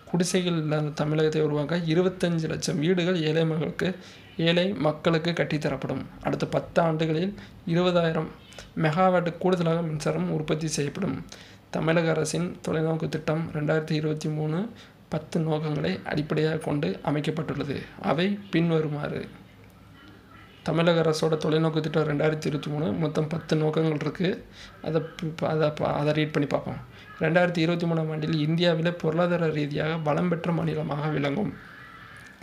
குடிசைகள் இல்லாத தமிழகத்தை உருவாக்க இருபத்தஞ்சு லட்சம் வீடுகள் ஏழை மக்களுக்கு ஏழை மக்களுக்கு கட்டித்தரப்படும் அடுத்த பத்து ஆண்டுகளில் இருபதாயிரம் மெகாவாட் கூடுதலாக மின்சாரம் உற்பத்தி செய்யப்படும். தமிழக அரசின் தொலைநோக்கு திட்டம் ரெண்டாயிரத்தி இருபத்தி மூணு பத்து நோக்கங்களை அடிப்படையாக கொண்டு அமைக்கப்பட்டுள்ளது. அவை பின்வருமாறு. தமிழக அரசோட தொலைநோக்கு திட்டம் ரெண்டாயிரத்தி இருபத்தி மூணு. மொத்தம் பத்து நோக்கங்கள் இருக்குது அதை அதை அதை ரீட் பண்ணி பார்ப்போம். ரெண்டாயிரத்தி இருபத்தி மூணாம் ஆண்டில் இந்தியாவில் பொருளாதார ரீதியாக பலம் பெற்ற மாநிலமாக விளங்கும்.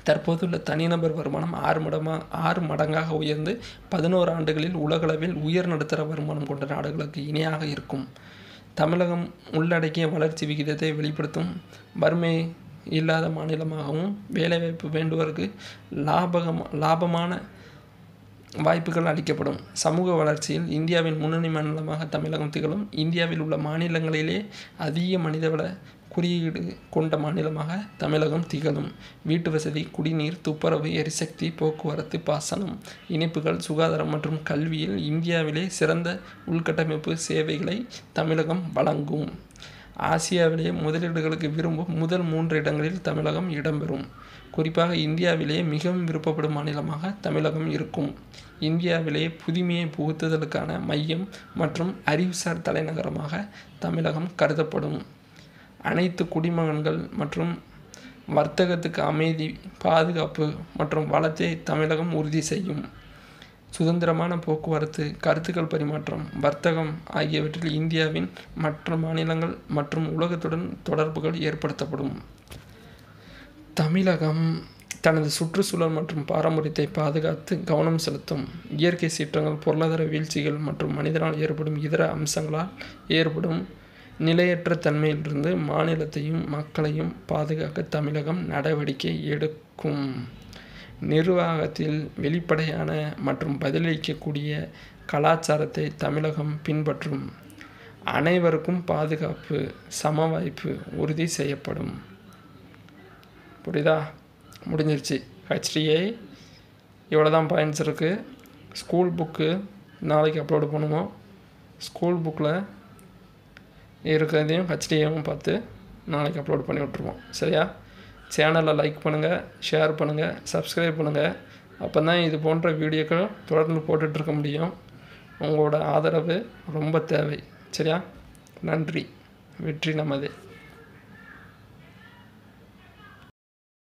தற்போதுள்ள தனிநபர் வருமானம் ஆறு மடமா ஆறு மடங்காக உயர்ந்து பதினோரு ஆண்டுகளில் உலகளவில் உயர் நடுத்தர வருமானம் கொண்ட நாடுகளுக்கு இணையாக இருக்கும். தமிழகம் உள்ளடக்கிய வளர்ச்சி விகிதத்தை வெளிப்படுத்தும் வறுமை இல்லாத மாநிலமாகவும் வேலைவாய்ப்பு வேண்டுவோருக்கு லாபகம் லாபமான வாய்ப்புகள் அளிக்கப்படும். சமூக வளர்ச்சியில் இந்தியாவின் முன்னணி மாநிலமாக தமிழகம் திகழும். இந்தியாவில் உள்ள மாநிலங்களிலே அதிக மனிதவள குறியீடு கொண்ட மாநிலமாக தமிழகம் திகழும். வீட்டு வசதி குடிநீர் துப்புரவு எரிசக்தி போக்குவரத்து பாசனம் இணைப்புகள் சுகாதாரம் மற்றும் கல்வியில் இந்தியாவிலே சிறந்த உள்கட்டமைப்பு சேவைகளை தமிழகம் வழங்கும். ஆசியாவிலேயே முதலீடுகளுக்கு விரும்பும் முதல் மூன்று இடங்களில் தமிழகம் இடம்பெறும். குறிப்பாக இந்தியாவிலேயே மிகவும் விருப்பப்படும் மாநிலமாக தமிழகம் இருக்கும். இந்தியாவிலேயே புதுமையை புகுத்துதலுக்கான மையம் மற்றும் அறிவுசார் தலைநகரமாக தமிழகம் கருதப்படும். அனைத்து குடிமகன்கள் மற்றும் வர்த்தகத்துக்கு அமைதி பாதுகாப்பு மற்றும் வளத்தை தமிழகம் உறுதி செய்யும். சுதந்திரமான போக்குவரத்து கருத்துக்கள் பரிமாற்றம் வர்த்தகம் ஆகியவற்றில் இந்தியாவின் மற்ற மாநிலங்கள் மற்றும் உலகத்துடன் தொடர்புகள் ஏற்படுத்தப்படும். தமிழகம் தனது சுற்றுச்சூழல் மற்றும் பாரம்பரியத்தை பாதுகாத்து கவனம் செலுத்தும். இயற்கை சீற்றங்கள் பொருளாதார வீழ்ச்சிகள் மற்றும் மனிதனால் ஏற்படும் இதர அம்சங்களால் ஏற்படும் நிலையற்ற தன்மையிலிருந்து மாநிலத்தையும் மக்களையும் பாதுகாக்க தமிழகம் நடவடிக்கை எடுக்கும். நிர்வாகத்தில் வெளிப்படையான மற்றும் பதிலளிக்கக்கூடிய கலாச்சாரத்தை தமிழகம் பின்பற்றும். அனைவருக்கும் பாதுகாப்பு சம வாய்ப்பு உறுதி செய்யப்படும். புரியுதா? முடிஞ்சிருச்சு. ஹெச்டிஐ இவ்வளோ தான் பாயிண்ட்ஸ் இருக்குது ஸ்கூல் புக்கு நாளைக்கு அப்லோடு பண்ணுவோம் ஸ்கூல் புக்கில் இருக்கிறதையும் ஹெச்டிஐவும் பார்த்து நாளைக்கு அப்லோட் பண்ணி விட்ருவோம் சரியா? சேனலை லைக் பண்ணுங்கள் ஷேர் பண்ணுங்கள் சப்ஸ்கிரைப் பண்ணுங்கள் அப்போ தான் இது போன்ற வீடியோக்கள் தொடர்ந்து போட்டுட்ருக்க முடியும். உங்களோட ஆதரவு ரொம்ப தேவை. சரியா? நன்றி. வெற்றி நமது.